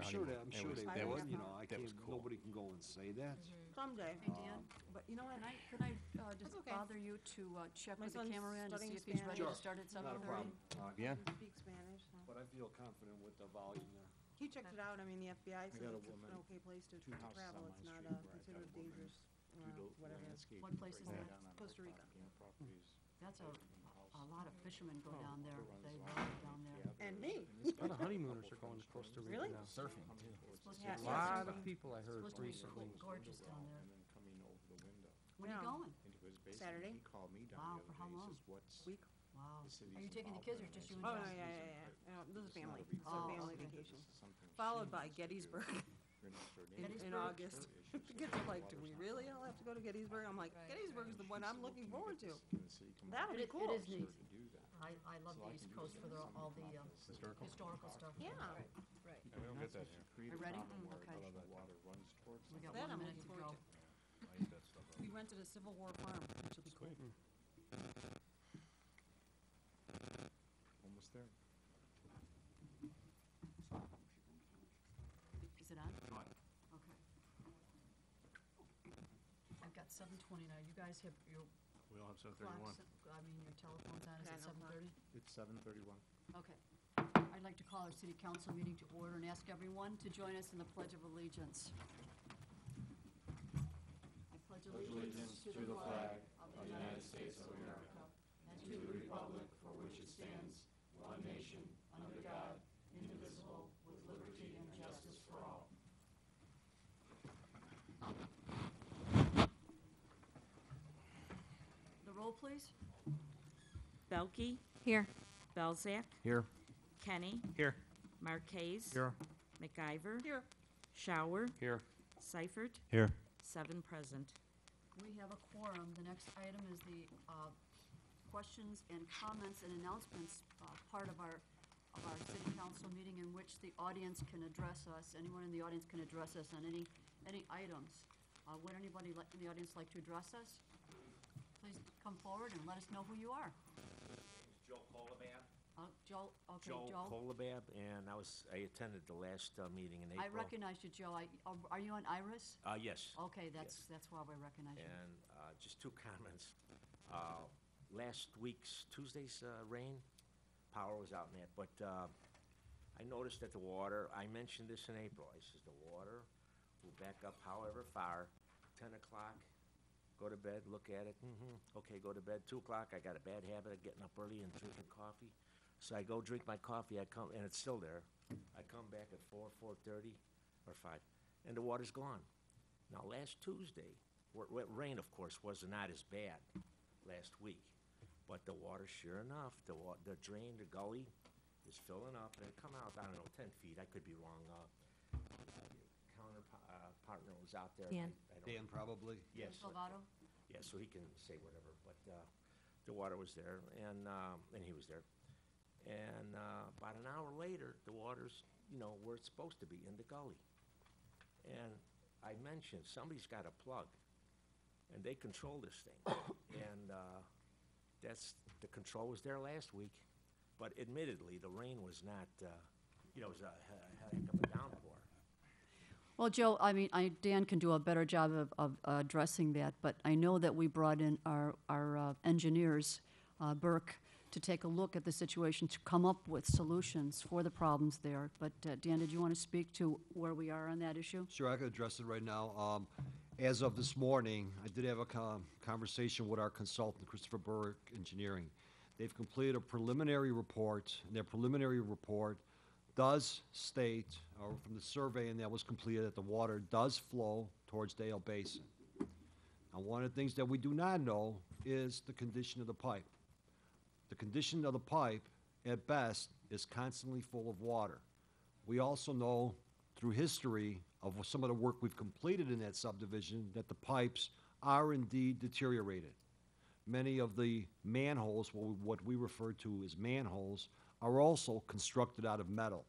I'm sure honeymoon. that, I'm sure was- they that was- would, you know, I that can't, cool. nobody can go and say that. Someday. Hey, Dan, But you know what? can I, can I uh, just okay. bother you to uh, check My with the son's cameraman to see studying if he's ready to Spanish. start at seven Not a thirty? problem. Uh, Bien. He speaks Spanish, so. But I feel confident with the volume there. He checked it out, I mean, the FBI says got a it's an woman, okay place to two to houses travel, on it's my not street uh, where I got considered woman, dangerous, uh, whatever. landscape What place is right that? down on Costa Rica. property, and the properties That's a, a lot of fishermen go Oh, down there, they all love down there. gathering, And me. A lot of honeymooners are going to funds Costa Rica Really? now. Surfing, It's too. supposed to Yeah, be- A lot surfing. of people I heard Supposed to be recently. cool. gorgeous down there. And then coming over the window When are you Yeah. going? into his basement. Saturday. He called me Wow, down the for other how day, he long? says, what's Week? Wow. the city's Are you taking the kids or it?" just you said, and Oh, no, Josh? yeah, yeah, yeah, yeah, this is "It's not family, big it's a Oh, family okay. vacation. This is something Followed by needs to do. Gettysburg You're not sure in, in Gettysburg? August. Her issues, The kids are like, do we really running." all have to go to Gettysburg? I'm like, Right, Gettysburg is the one I'm looking forward to. we get this- can the city come That'll be It- it cool. is neat. to do that?" I, I love the East Coast for that their, as all the uh, Historical? historical stuff. Yeah. Right. And we don't get that here. Are ready? problem where Okay. the water runs towards We got That one I'm minute looking to forward go. I eat that stuff up. We rented a Civil War farm, which will be cool. Almost there. Is it on? Okay. I've got seven twenty-nine. You guys have your We all have seven clocks, I mean, your telephones on, is Yeah, it no seven clock. thirty? It's seven thirty-one. Okay. I'd like to call our city council meeting to order and ask everyone to join us in the Pledge of Allegiance. I pledge allegiance to the flag of the United States of America and to the republic for which it stands, one nation, under God, indivisible, with liberty and justice for all. The roll, please. Beilke. Here. Belczak. Here. Kenny. Here. Marquez. Here. McIver. Here. Schauer. Here. Seifert. Here. Seven present. We have a quorum. The next item is the uh, questions and comments and announcements, uh, part of our, of our city council meeting in which the audience can address us, anyone in the audience can address us on any, any items. Uh, Would anybody like- in the audience like to address us? Please come forward and let us know who you are. Joe Colabab. Uh, Joe, okay, Joe Joe. Colabab, and I was, I attended the last uh, meeting in April. I recognize you, Joe. I, are- are you on Iris? Uh, yes. Okay, that's, that's why we recognize you. And uh, just two comments. Uh, Last week's, Tuesday's uh, rain, power was out in that, but uh, I noticed that the water, I mentioned this in April, I says the water will back up however far, ten o'clock, go to bed, look at it, hmm okay, go to bed, two o'clock, I got a bad habit of getting up early and drinking coffee. So I go drink my coffee, I come, and it's still there. I come back at four, four-thirty, or five, and the water's gone. Now, last Tuesday, wh- wh- rain, of course, was not as bad last week, but the water, sure enough, the wa, the drain, the gully is filling up, and it come out, I don't know, ten feet, I could be wrong, uh, partner was out there. Dan. I- I don't- Dan, probably. Yes, Salvato? yeah, so he can say whatever, but, uh, the water was there, and, um, and he was there. And, uh, about an hour later, the water's, you know, where it's supposed to be, in the gully. And I mentioned, somebody's got a plug, and they control this thing. And, uh, that's, the control was there last week, but admittedly, the rain was not, uh, you know, it was a he- heck of a downpour. Well, Joe, I mean, I, Dan can do a better job of, of uh, addressing that, but I know that we brought in our, our uh, engineers, uh, Burke, to take a look at the situation, to come up with solutions for the problems there. But uh, Dan, did you want to speak to where we are on that issue? Sure, I can address it right now. Um, as of this morning, I did have a con- conversation with our consultant, Christopher Burke Engineering. They've completed a preliminary report, and their preliminary report does state, or from the survey, and that was completed, that the water does flow towards Dale Basin. Now, one of the things that we do not know is the condition of the pipe. The condition of the pipe, at best, is constantly full of water. We also know through history of some of the work we've completed in that subdivision that the pipes are indeed deteriorated. Many of the manholes, what we- what we refer to as manholes, are also constructed out of metal.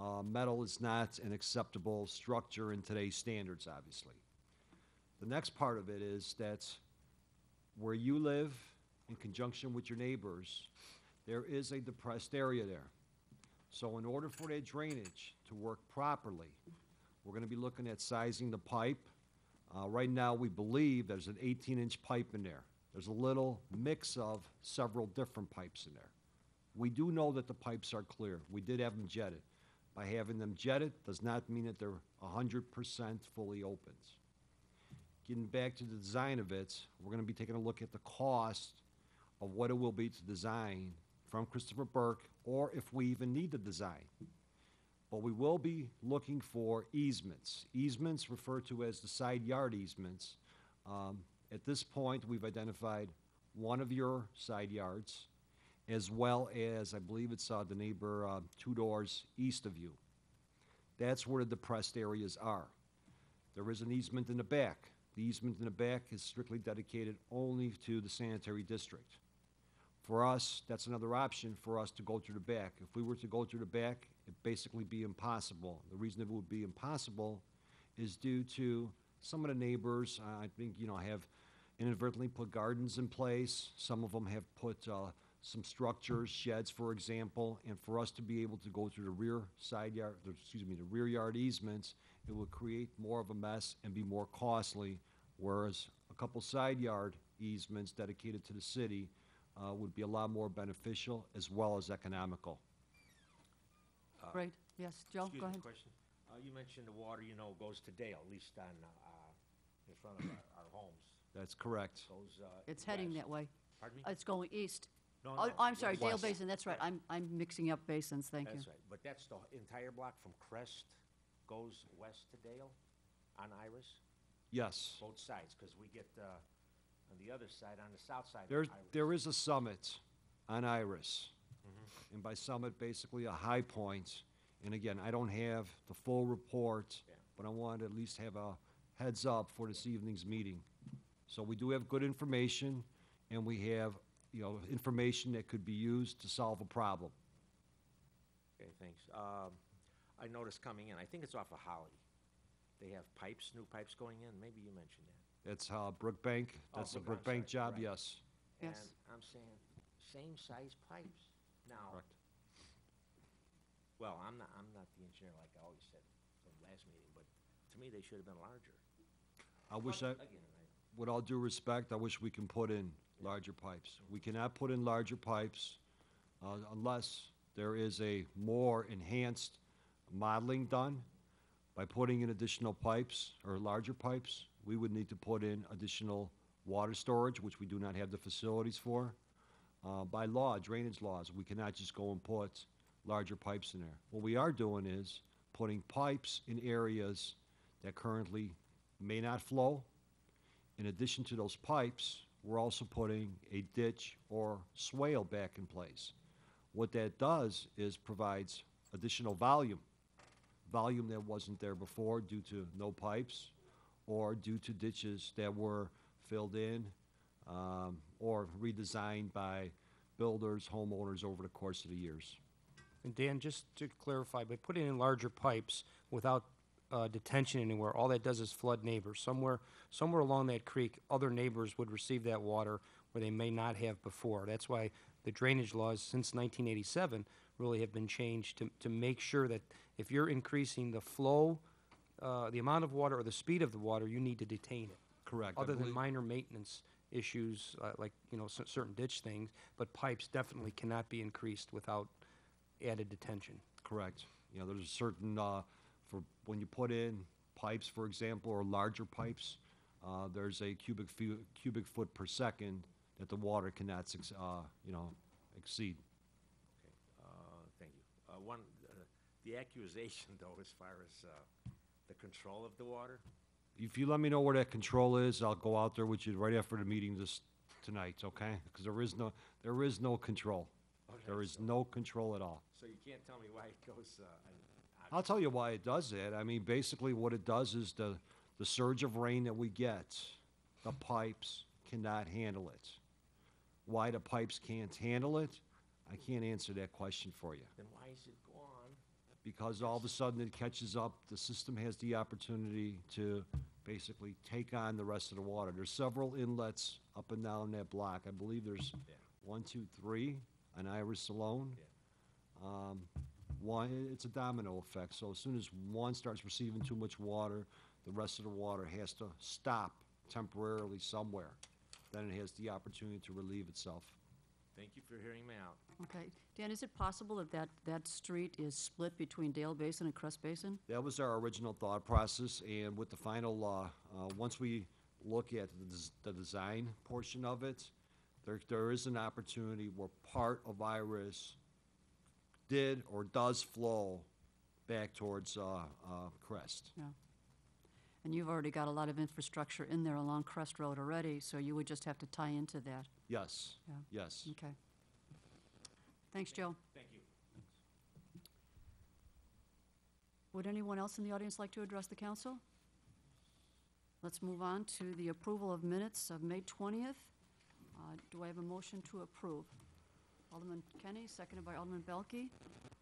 Uh, Metal is not an acceptable structure in today's standards, obviously. The next part of it is that where you live, in conjunction with your neighbors, there is a depressed area there. So in order for that drainage to work properly, we're gonna be looking at sizing the pipe. Uh, right now, we believe there's an eighteen-inch pipe in there. There's a little mix of several different pipes in there. We do know that the pipes are clear. We did have them jetted. By having them jetted does not mean that they're hundred percent fully opened. Getting back to the design of it, we're gonna be taking a look at the cost of what it will be to design from Christopher Burke, or if we even need the design. But we will be looking for easements. Easements referred to as the side yard easements. Um, At this point, we've identified one of your side yards, as well as, I believe it's uh, the neighbor uh, two doors east of you. That's where the depressed areas are. There is an easement in the back. The easement in the back is strictly dedicated only to the sanitary district. For us, that's another option for us to go through the back. If we were to go through the back, it'd basically be impossible. The reason it would be impossible is due to some of the neighbors, uh, I think, you know, have inadvertently put gardens in place. Some of them have put uh, some structures, sheds, for example, and for us to be able to go through the rear side yard, the- excuse me, the rear yard easements, it will create more of a mess and be more costly, whereas a couple side yard easements dedicated to the city uh, would be a lot more beneficial as well as economical. Great, yes, Joe, Excuse go me, ahead. question. Uh, you mentioned the water, you know, goes to Dale, at least on, uh, in front of our, our homes. That's correct. Goes, uh. It's heading west. that way. Pardon me? It's going east. No, Oh, no, I'm sorry, Dale west. Basin, that's right. I'm, I'm mixing up basins, thank you. That's right, but that's the entire block from Crest goes west to Dale on Iris, Yes. both sides, because we get, uh, on the other side, on the south side of There, Iris. there is a summit on Iris. And by summit, basically a high point. And again, I don't have the full report, Yeah. but I want to at least have a heads up for this evening's meeting. So we do have good information, and we have, you know, information that could be used to solve a problem. Okay, thanks. Um, I noticed coming in, I think it's off of Holly. They have pipes, new pipes going in, maybe you mentioned that. That's uh, Brookbank, Oh, that's a Brook- I'm Brookbank sorry, job, right. yes. Yes. And I'm saying, same size pipes. Now, Correct. well, I'm not, I'm not the engineer like I always said from last meeting, but to me, they should have been larger. I wish I, Again, I, with all due respect, I wish we can put in larger pipes. We cannot put in larger pipes uh, unless there is a more enhanced modeling done. By putting in additional pipes or larger pipes, we would need to put in additional water storage, which we do not have the facilities for. Uh, By law, drainage laws, we cannot just go and put larger pipes in there. What we are doing is putting pipes in areas that currently may not flow, in addition to those pipes, we're also putting a ditch or swale back in place. What that does is provides additional volume, volume that wasn't there before due to no pipes or due to ditches that were filled in um, or redesigned by builders, homeowners over the course of the years. And Dan, just to clarify, by putting in larger pipes without uh, detention anywhere, all that does is flood neighbors. Somewhere, somewhere along that creek, other neighbors would receive that water where they may not have before. That's why the drainage laws since 1987 really have been changed to, to make sure that if you're increasing the flow, uh, the amount of water or the speed of the water, you need to detain it. Correct. I Other than believe- minor maintenance issues, uh, like, you know, cer- certain ditch things, but pipes definitely cannot be increased without added detention. Correct. You know, there's a certain, uh, for, when you put in pipes, for example, or larger pipes, uh, there's a cubic cubic foot per second that the water cannot, suc- uh, you know, exceed. okay, uh, thank you. Uh, one, uh, the accusation though, as far as, uh, the control of the water, If you let me know where that control is, I'll go out there with you right after the meeting this, tonight, okay? Because there is no, there is no control. There Okay, is so- no control at all. so you can't tell me why it goes, uh, I'll tell you why it does that. I mean, basically what it does is the, the surge of rain that we get, the pipes cannot handle it. Why the pipes can't handle it, I can't answer that question for you. then why is it gone? Because all of a sudden it catches up, the system has the opportunity to basically take on the rest of the water. There's several inlets up and down that block. I believe there's Yeah. one, two, three on Iris alone. Yeah. Um, one, it's a domino effect. So as soon as one starts receiving too much water, the rest of the water has to stop temporarily somewhere. Then it has the opportunity to relieve itself. Thank you for hearing me out. Okay. Dan, is it possible that that, that street is split between Dale Basin and Crest Basin? That was our original thought process, and with the final, uh, uh, once we look at the, des- the design portion of it, there, there is an opportunity where part of Iris did or does flow back towards, uh, uh, Crest. Yeah. And you've already got a lot of infrastructure in there along Crest Road already, so you would just have to tie into that. Yes, Yeah. yes. Okay. Thanks, Joe. Thank you. Would anyone else in the audience like to address the council? Let's move on to the approval of minutes of May 20th. Uh, Do I have a motion to approve? Alderman Kenny, seconded by Alderman Beilke,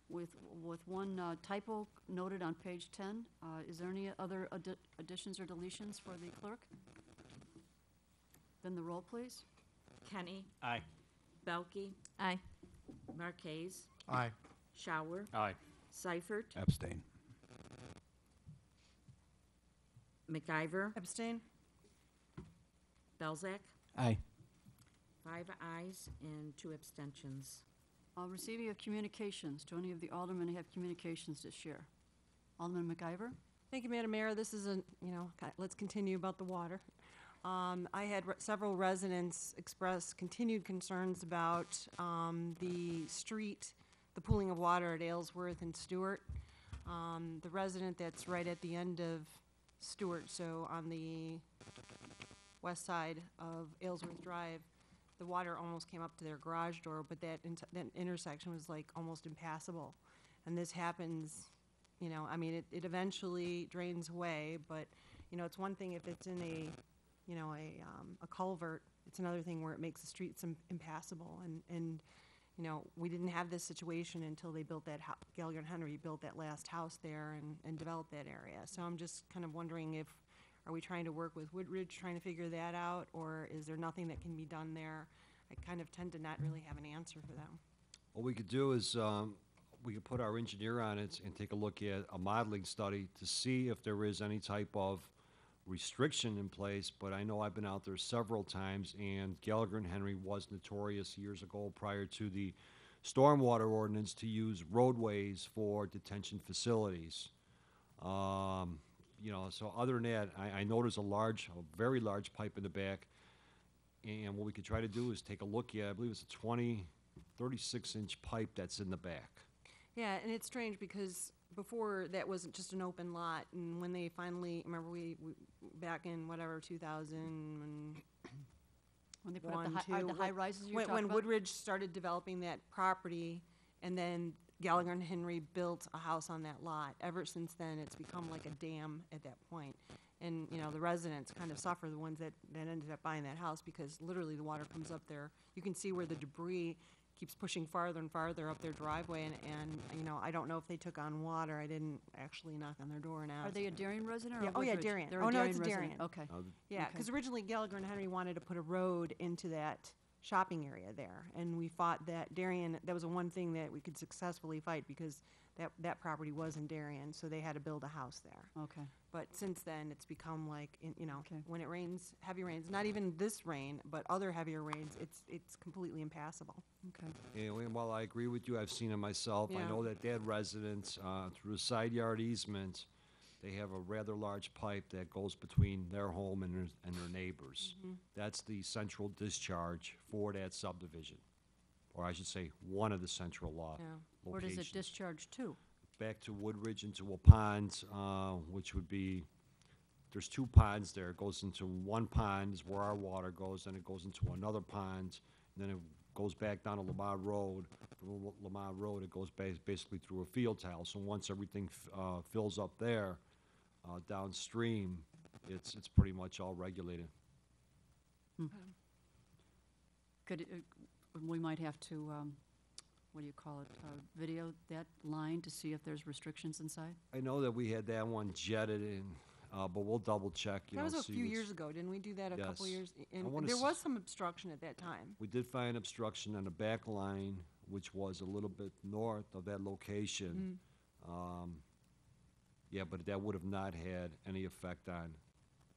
with, with one uh, typo noted on page 10. Uh, Is there any other addi- additions or deletions for the clerk? Then the roll, please. Kenny, Aye. Beilke, Aye. Marquez, Aye. Schauer, Aye. Seifert, Abstain. McIver, Abstain? Belczak. Aye. Five ayes and two abstentions. Uh, Receiving of communications, do any of the aldermen have communications to share? Alderman McIver? Thank you, Madam Mayor. This is a, you know, ki- let's continue about the water. Um, I had re- several residents express continued concerns about, um, the street, the pooling of water at Aylesworth and Stewart. Um, the resident that's right at the end of Stewart, so on the west side of Aylesworth Drive, the water almost came up to their garage door, but that, that intersection was like almost impassable. And this happens, you know, I mean, it, it eventually drains away, but, you know, it's one thing if it's in a, you know, a, um, a culvert. It's another thing where it makes the streets im- impassable. And, and, you know, we didn't have this situation until they built that, Gallagher and Henry built that last house there and, and developed that area. So I'm just kind of wondering if, are we trying to work with Woodridge, trying to figure that out? Or is there nothing that can be done there? I kind of tend to not really have an answer for them. What we could do is, um, we could put our engineer on it and take a look at a modeling study to see if there is any type of restriction in place, but I know I've been out there several times, and Gallagher and Henry was notorious years ago, prior to the stormwater ordinance, to use roadways for detention facilities. Um, you know, so other than that, I, I know there's a large, a very large pipe in the back, and what we could try to do is take a look at, I believe it's a 20, 36 inch pipe that's in the back. Yeah, and it's strange because before that wasn't just an open lot, and when they finally, remember we, we back in whatever two thousand and When they put up the one, hi- are two, the high rises you're when, talking when about? Woodridge started developing that property, and then Gallagher and Henry built a house on that lot. Ever since then, it's become like a dam at that point. And, you know, the residents kind of suffer, the ones that, that ended up buying that house, because literally the water comes up there. You can see where the debris keeps pushing farther and farther up their driveway, and, and, you know, I don't know if they took on water. I didn't actually knock on their door and ask. Are they a Darien resident or Yeah, a oh, yeah, Woodridge? Darien. They're Oh, no, it's a resident. Darien. Okay. Uh, Yeah, Okay. because originally Gallagher and Henry wanted to put a road into that shopping area there, and we fought that Darien, that was the one thing that we could successfully fight, because that, that property was in Darien, so they had to build a house there. Okay. But since then, it's become like, in- you know, Okay. when it rains, heavy rains, not even this rain, but other heavier rains, it's, it's completely impassable. Okay. And while I agree with you, I've seen it myself. I Yeah. know that they had residents, uh, through a side yard easement, they have a rather large pipe that goes between their home and their, and their neighbors. Mm-hmm. That's the central discharge for that subdivision. Or I should say, one of the central law Yeah. Where does it locations. discharge to? back to Woodridge into a pond, uh, which would be, there's two ponds there. It goes into one pond is where our water goes, then it goes into another pond, and then it goes back down to Lamar Road. From Lamar Road, it goes bas- basically through a field tile. So once everything f- uh, fills up there, uh, downstream, it's, it's pretty much all regulated. Could, it- uh, we might have to, um, what do you call it, uh, video that line to see if there's restrictions inside? I know that we had that one jetted in, uh, but we'll double check, you know, That was a see few what's- years ago, didn't we do that a couple Yes. years? I And wanna there s- was some obstruction at that time. We did find obstruction on the back line which was a little bit north of that location. Um, yeah, but that would have not had any effect on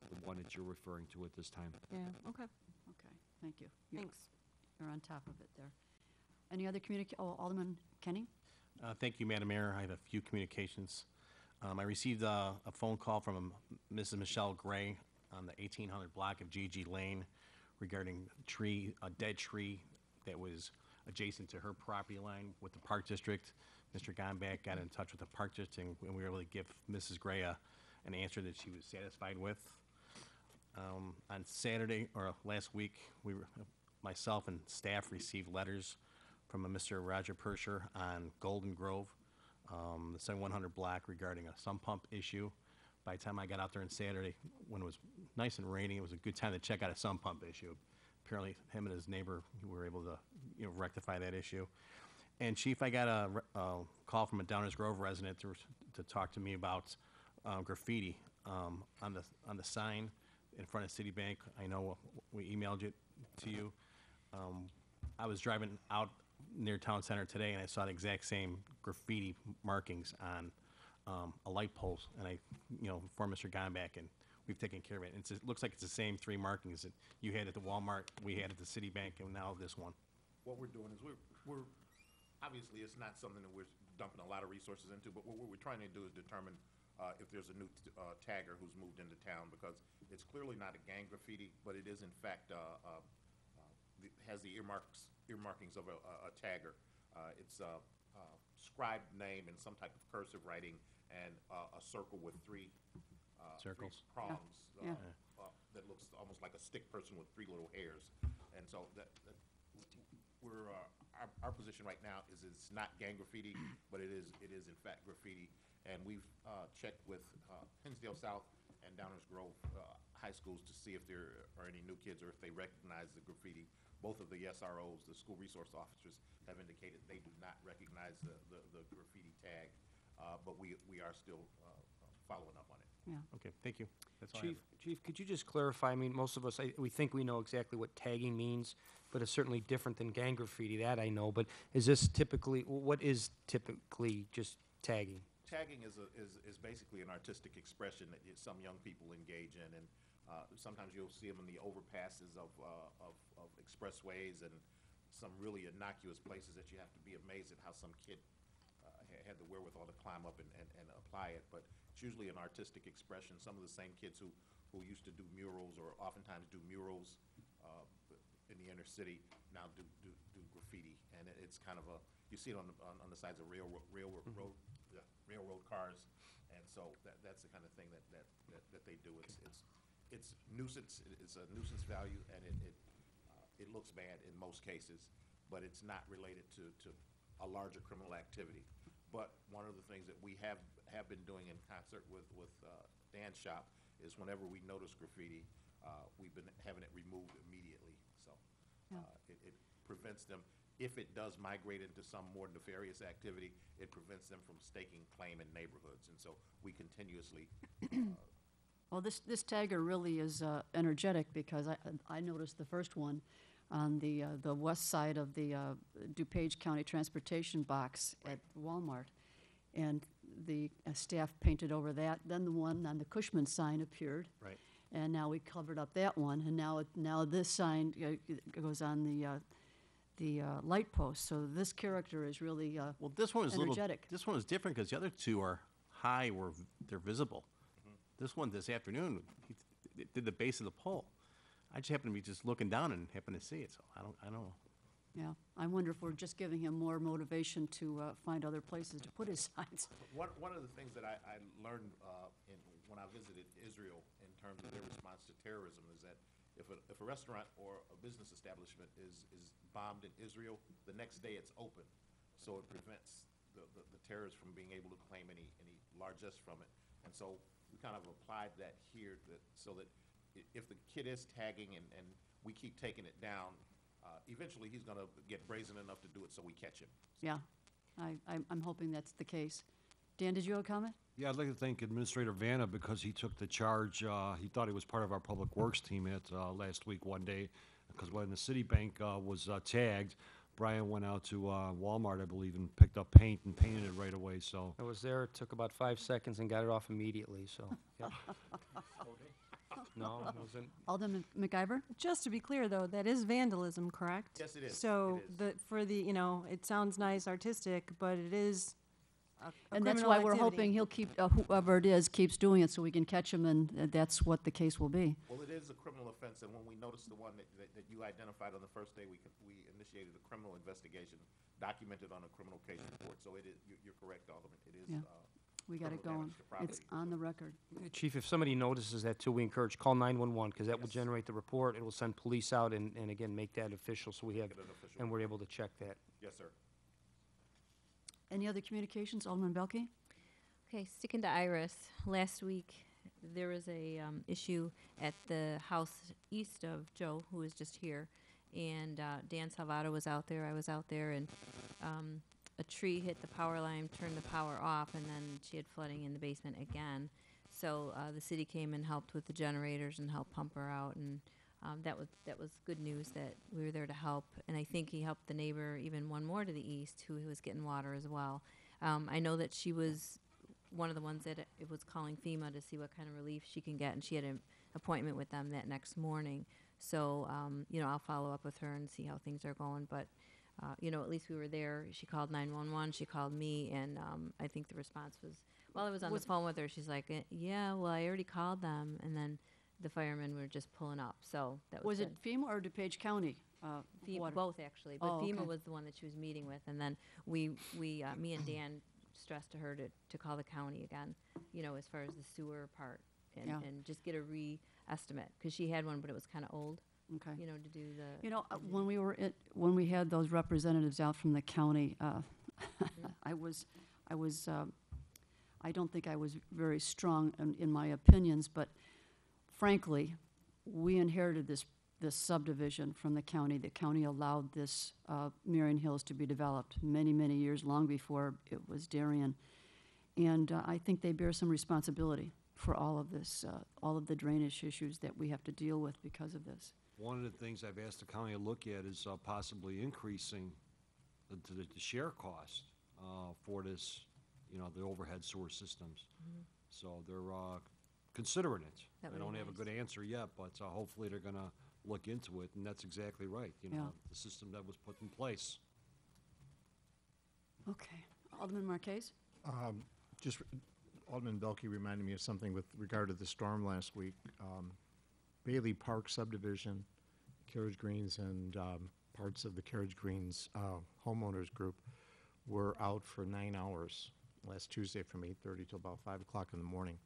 the one that you're referring to at this time. Yeah, okay, Okay, thank you. You- thanks. You're on top of it there. Any other communica, oh, Alderman Kenny? Uh, Thank you, Madam Mayor. I have a few communications. Um, I received a, a phone call from Mrs. Michelle Gray on the 1800 block of GG Lane regarding tree, a dead tree that was adjacent to her property line with the Park District. Mr. Gombac got in touch with the Park District, and we were able to give Mrs. Gray a, an answer that she was satisfied with. Um, on Saturday, or last week, we, were- myself and staff received letters from a Mr. Roger Persher on Golden Grove, um, the 7100 block regarding a sump pump issue. By the time I got out there on Saturday, when it was nice and rainy, it was a good time to check out a sump pump issue. Apparently, him and his neighbor were able to, you know, rectify that issue. And Chief, I got a, a call from a Downers Grove resident to, to talk to me about uh, graffiti um, on the, on the sign in front of Citibank. I know we emailed it to you. Um, I was driving out near town center today and I saw the exact same graffiti markings on um, a light pole. And I, you know, for Mr. Gombac, and we've taken care of it. It's, it looks like it's the same three markings that you had at the Walmart, we had at the Citibank, and now this one. what we're doing is we're, we're, obviously, it's not something that we're dumping a lot of resources into, but what we're trying to do is determine uh, if there's a new t- uh, tagger who's moved into town, because it's clearly not a gang graffiti, but it is in fact, uh, uh, uh, the- has the earmarks, earmarkings of a, a- a tagger. Uh, It's a uh, scribed name in some type of cursive writing and uh, a circle with three uh, three Circles. prongs. uh, Yeah. uh, That looks almost like a stick person with three little hairs. And so that, that, we're, uh, our, our position right now is it's not gang graffiti, but it is, it is in fact graffiti. And we've, uh, checked with, uh, Hinsdale South and Downers Grove, uh, high schools to see if there are any new kids or if they recognize the graffiti. Both of the SROs, the school resource officers, have indicated they do not recognize the, the, the graffiti tag. Uh, but we, we are still, uh, following up on it. Yeah. Okay, thank you. That's all I have. Chief, Chief, could you just clarify, I mean, most of us, I, we think we know exactly what tagging means, but it's certainly different than gang graffiti, that I know, but is this typically, what is typically just tagging? Tagging is a, is, is basically an artistic expression that some young people engage in, and uh, sometimes you'll see them in the overpasses of, uh, of, of expressways and some really innocuous places that you have to be amazed at how some kid uh, ha- had the wherewithal to climb up and, and, and apply it. But it's usually an artistic expression. Some of the same kids who, who used to do murals or oftentimes do murals uh, the inner city now do, do, do graffiti. And it- it's kind of a, you see it on the, on, on the sides of railroad, railroad, road, yeah, railroad cars. And so that, that's the kind of thing that, that, that, that they do. It's, it's, it's nuisance, it- it's a nuisance value and it, it, uh, it looks bad in most cases, but it's not related to, to a larger criminal activity. But one of the things that we have, have been doing in concert with, with uh, Dan's shop is whenever we notice graffiti, uh, we've been having it removed immediately. Yeah. uh, It, it prevents them, if it does migrate into some more nefarious activity, it prevents them from staking claim in neighborhoods. And so we continuously Well, this, this tagger really is uh, energetic because I, I noticed the first one on the, uh, the west side of the uh, DuPage County Transportation Box at Walmart. And the uh, staff painted over that. Then the one on the Cushman sign appeared. Right. And now we covered up that one. And now, it- now this sign uh, goes on the, uh, the uh, light post. So this character is really, uh, Well, this one is a little, this one is different because the other two are high, where they're visible. This one this afternoon, he th- did the base of the pole. I just happened to be just looking down and happened to see it, so I don't, I don't know. yeah. I wonder if we're just giving him more motivation to uh, find other places to put his signs. One, one of the things that I, I learned uh, in, when I visited Israel in terms of their response to terrorism is that if a, if a restaurant or a business establishment is, is bombed in Israel, the next day it's open. So it prevents the, the, the terrorists from being able to claim any, any largesse from it. And so we kind of applied that here that, so that if the kid is tagging and, and we keep taking it down, uh, eventually he's gonna get brazen enough to do it so we catch him. Yeah, I, I'm, I'm hoping that's the case. Dan, did you have a comment? Yeah, I'd like to thank Administrator Vana because he took the charge. Uh, he thought he was part of our Public Works team at, uh, last week one day. Because when the Citibank, uh, was, uh, tagged, Brian went out to uh, Walmart, I believe, and picked up paint and painted it right away, so. I was there, it took about five seconds and got it off immediately, so, yeah. No, it wasn't, Alderman McIver? Just to be clear, though, that is vandalism, correct? Yes, it is. So It is. the, for the, you know, it sounds nice, artistic, but it is a- a And that's criminal why we're activity. hoping he'll keep, uh, whoever it is, keeps doing it so we can catch him, and uh, that's what the case will be. Well, it is a criminal offense, and when we noticed the one that, that, that you identified on the first day, we, con- we initiated a criminal investigation, documented on a criminal case report, so it is, you, you're correct, Alderman, it is, Yeah. uh, We got it Criminal going. damage to It's property. on the record. Chief, if somebody notices that too, we encourage, call nine-one-one, because that will generate the report, it will send police out and, and again, make that official, so we have, Make it an official and we're able to check that. yes, sir. Any other communications, Alderman Beilke? Okay, sticking to Iris, last week, there was a, um, issue at the house east of Joe, who was just here. And, uh, Dan Salvato was out there, I was out there, and, um, a tree hit the power line, turned the power off, and then she had flooding in the basement again. So, uh, the city came and helped with the generators and helped pump her out, and, um, that was, that was good news that we were there to help. And I think he helped the neighbor, even one more to the east, who was getting water as well. Um, I know that she was one of the ones that it was calling FEMA to see what kind of relief she can get, and she had an appointment with them that next morning. So, um, you know, I'll follow up with her and see how things are going. But, uh, you know, at least we were there. She called 911, she called me, and um, I think the response was, while I was on Was- the phone with her, she's like, "Eh, yeah, well, I already called them. And then the firemen were just pulling up. So that was, Was it good. FEMA or DuPage County? uh, water? both actually, but Oh, FEMA okay. was the one that she was meeting with, and then we, we, uh, me and Dan stressed to her to, to call the county again, you know, as far as the sewer part, and, Yeah. and just get a re-estimate, because she had one, but it was kind of old, Okay. you know, to do the. You know, uh, when we were, at- when we had those representatives out from the county, uh, I was, I was, uh, I don't think I was very strong in, in my opinions, but frankly, we inherited this, this subdivision from the county. The county allowed this uh, Marion Hills to be developed many, many years, long before it was Darien. And uh, I think they bear some responsibility for all of this, uh, all of the drainage issues that we have to deal with because of this. One of the things I've asked the county to look at is uh, possibly increasing the, the the share cost uh, for this, you know, the overhead sewer systems. So they're uh, considering it. That I would be don't have a nice. good answer yet, but uh, hopefully they're gonna look into it, and that's exactly right, you Yeah. know, the system that was put in place. Okay. Alderman Marquez? Um, Just, Alderman Beilke reminded me of something with regard to the storm last week. Um, Bailey Park subdivision, Carriage Greens and um, parts of the Carriage Greens uh, homeowners group were out for nine hours last Tuesday from 8:30 till about 5 o'clock in the morning.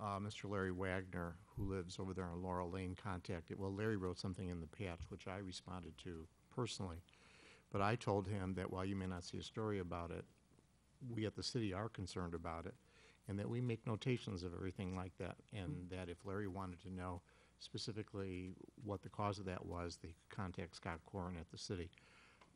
Uh, Mr. Larry Wagner, who lives over there on Laurel Lane, contacted, well, Larry wrote something in the patch, which I responded to personally. But I told him that while you may not see a story about it, we at the city are concerned about it, and that we make notations of everything like that, and that if Larry wanted to know specifically what the cause of that was, they could contact Scott Coren at the city.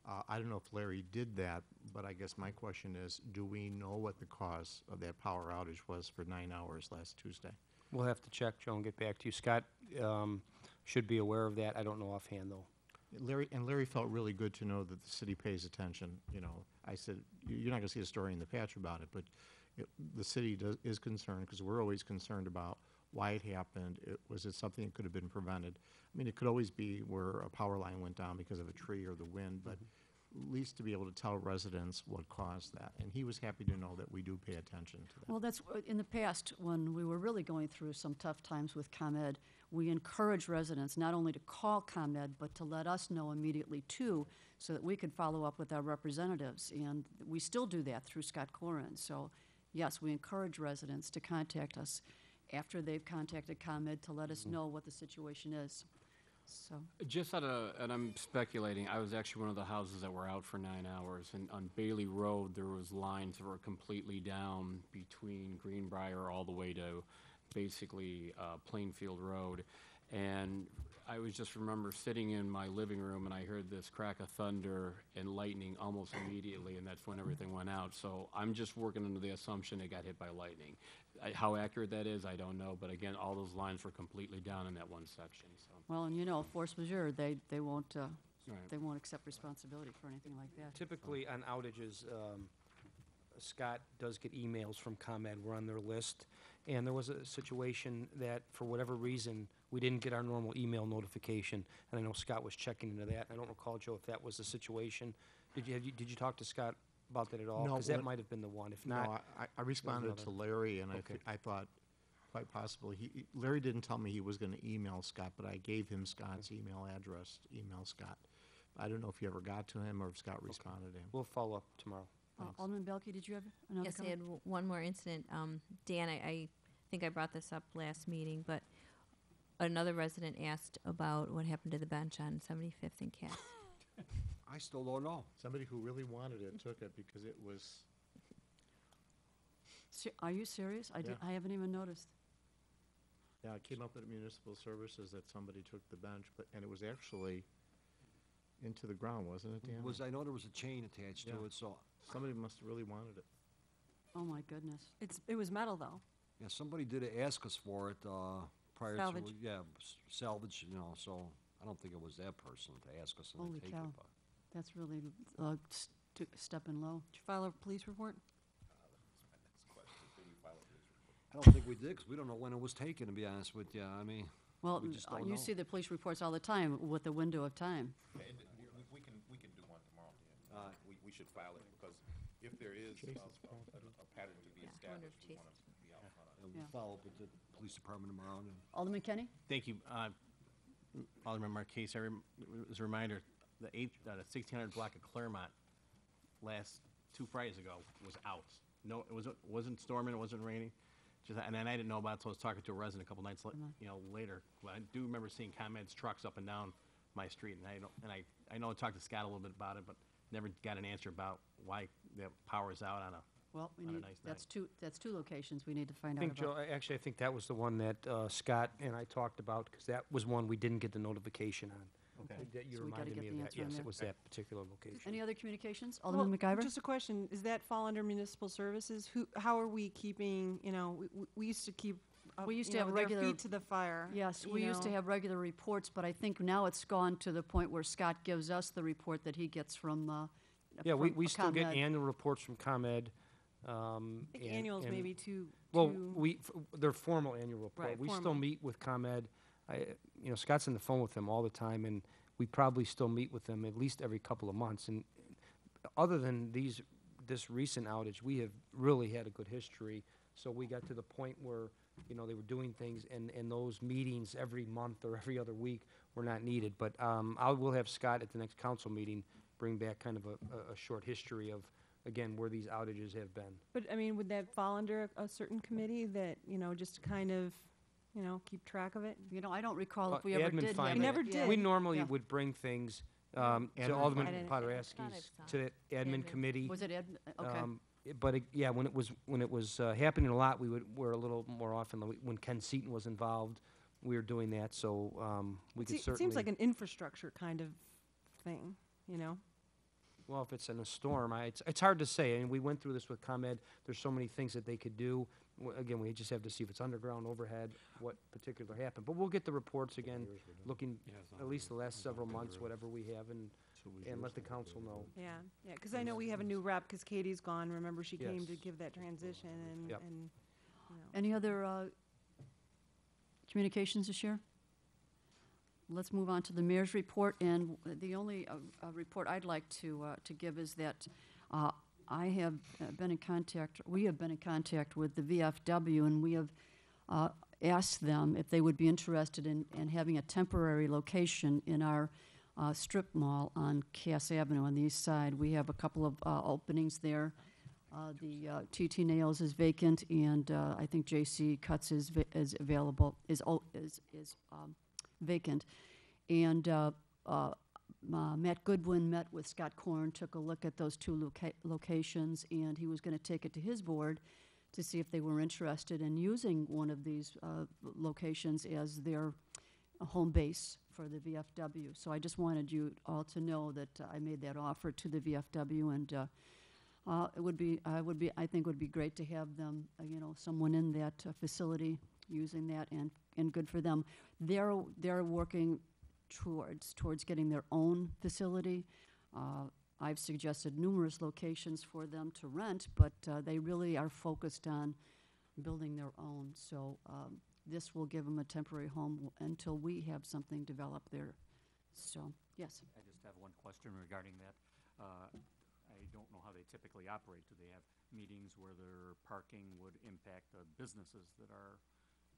Uh, I don't know if Larry did that, but I guess my question is, do we know what the cause of that power outage was for nine hours last Tuesday? We'll have to check, Joe, and get back to you. Scott um, should be aware of that. I don't know offhand, though. Larry, and Larry felt really good to know that the city pays attention, you know. I said, "You- you're not gonna see a story in the patch about it, but it, the city does, is concerned, because we're always concerned about why it happened. It, was it something that could have been prevented? I mean, it could always be where a power line went down because of a tree or the wind, but mm-hmm. at least to be able to tell residents what caused that. And he was happy to know that we do pay attention to that. Well, that's, in the past, when we were really going through some tough times with ComEd, we encouraged residents not only to call ComEd, but to let us know immediately too, so that we could follow up with our representatives. And we still do that through Scott Coren. So, yes, we encourage residents to contact us after they've contacted ComEd to let us know what the situation is. So, Just out of, and I'm speculating, I was actually one of the houses that were out for nine hours, and on Bailey Road, there was lines that were completely down between Greenbrier all the way to basically uh, Plainfield Road. And I was just remember sitting in my living room, and I heard this crack of thunder and lightning almost immediately, and that's when everything went out. So I'm just working under the assumption it got hit by lightning. I- How accurate that is, I don't know, but again, all those lines were completely down in that one section, so. well, and you know, force majeure, they, they won't uh, Right. they won't accept responsibility for anything like that. Typically, on outages, um, Scott does get emails from ComEd, we're on their list. And there was a situation that, for whatever reason, we didn't get our normal email notification. And I know Scott was checking into that. I don't recall, Joe, if that was the situation. Did you, have you- did you talk to Scott about that at all? No, Because that what- might have been the one. If No, not, I, I responded to Larry, and I, Okay. thi- I thought, quite possibly, he, he- Larry didn't tell me he was gonna email Scott, but I gave him Scott's email address, to email Scott. I don't know if you ever got to him or if Scott responded to him. we'll follow up tomorrow. Uh, Alderman Beilke, did you have another Yes, I comment? had w- one more incident. Um, Dan, I, I think I brought this up last meeting, but another resident asked about what happened to the bench on 75th and Cass. I still don't know. Somebody who really wanted it took it because it was, Se- Are you serious? I did, Yeah. I haven't even noticed. yeah, it came up at municipal services that somebody took the bench, but, and it was actually into the ground, wasn't it, Dan? Was, I know there was a chain attached to Yeah. it, so, Somebody must have really wanted it. Oh, my goodness. It's, it was metal, though. yeah, somebody did ask us for it, uh, prior to. Salvage. Yeah, s- salvage, you know, so I don't think it was that person to ask us and Holy then take it, cow. but. That's really uh, st- stepping low. Did you file a police report? I don't think we did, because we don't know when it was taken, to be honest with you. I mean, Well, We just uh, don't you know. see the police reports all the time with the window of time. And we, we- we can, we can do one tomorrow, Dan. Uh, We, we should file it, because if there is a, a, a pattern to be Yeah, established, we Chase want to be out front of it. and we'll Yeah. follow up with the police department tomorrow, and Alderman Kenny? Thank you. Uh, Alderman Marquez, I rem- as a reminder, the eight, uh, the sixteen hundred block of Claremont last, two Fridays ago was out. No, it wasn't, wasn't storming, it wasn't raining. Just, and then I didn't know about it until I was talking to a resident a couple nights, la- you know, later. Well, I do remember seeing ComEd's trucks up and down my street, and I don't, and I, I know I talked to Scott a little bit about it, but never got an answer about why the power is out on a, Well, we On a need, nice that's night. two, that's two locations we need to find I out think, Joe, about. I- actually, I think that was the one that uh, Scott and I talked about, because that was one we didn't get the notification on. Okay. That you So we gotta reminded get me the of that. answer on Yes, that. it was that particular location. Any other communications? Well, Alderman McIver? Just a question, does that fall under municipal services? Who, how are we keeping, you know, we- we, we used to keep, up, We used you to have know, their regular- feet to the fire. Yes, you we used to know. have regular reports, but I think now it's gone to the point where Scott gives us the report that he gets from, uh, Yeah, we, from we still get ComEd. annual reports from ComEd. um, I think and- annuals and- maybe too, Well, too- we, f- their formal annual report. Right, We still formal. meet with ComEd. I, you know, Scott's on the phone with them all the time, and we probably still meet with them at least every couple of months. And other than these, this recent outage, we have really had a good history. So we got to the point where, you know, they were doing things, and, and those meetings every month or every other week were not needed. But um, I will have Scott at the next council meeting bring back kind of a, a, short history of, again, where these outages have been. But, I mean, would that fall under a a certain committee that, you know, just kind of, you know, keep track of it? You know, I don't recall if Uh, we ever did. have. We never did. We normally Yeah. would bring things um, to Admin Alderman finance. I thought I've Poteraski's, saw to the admin admin. committee. Was it Ed? Okay. um, i- But, it- yeah, when it was, when it was uh, happening a lot, we would, were a little more often, like when Ken Seaton was involved, we were doing that, so um, we It could se- certainly. It seems like an infrastructure kind of thing, you know? Well, if it's in a storm, I, it's, it's hard to say. I mean, we went through this with ComEd. There's so many things that they could do. W- Again, we just have to see if it's underground, overhead, what particular happened. But we'll get the reports again, looking at least the last several months, whatever we have, and, and let the council know. Yeah, yeah, because I know we have a new rep, because Katie's gone, remember, she came to give that transition, and, Yep. and, you know. Any other uh, communications to share? Let's move on to the mayor's report, and the only uh, uh, report I'd like to, uh, to give is that uh, I have uh, been in contact, we have been in contact with the VFW, and we have uh, asked them if they would be interested in, in having a temporary location in our strip mall on Cass Avenue on the east side. We have a couple of openings there. The TT Nails is vacant, and I think JC Cuts is, is available, is, is, is um, vacant. And uh, uh, uh, Matt Goodwin met with Scott Coren, took a look at those two loca- locations, and he was going to take it to his board to see if they were interested in using one of these uh, locations as their uh, home base for the VFW. So I just wanted you all to know that I made that offer to the VFW, and uh, it would be, I would be, I think would be great to have them, uh, you know, someone in that uh, facility using that, and, and good for them. They're, they're working towards, towards getting their own facility. Uh, I've suggested numerous locations for them to rent, but uh, they really are focused on building their own. So um, this will give them a temporary home until we have something developed there. So, yes. I just have one question regarding that. Uh, I don't know how they typically operate. Do they have meetings where their parking would impact the businesses that are?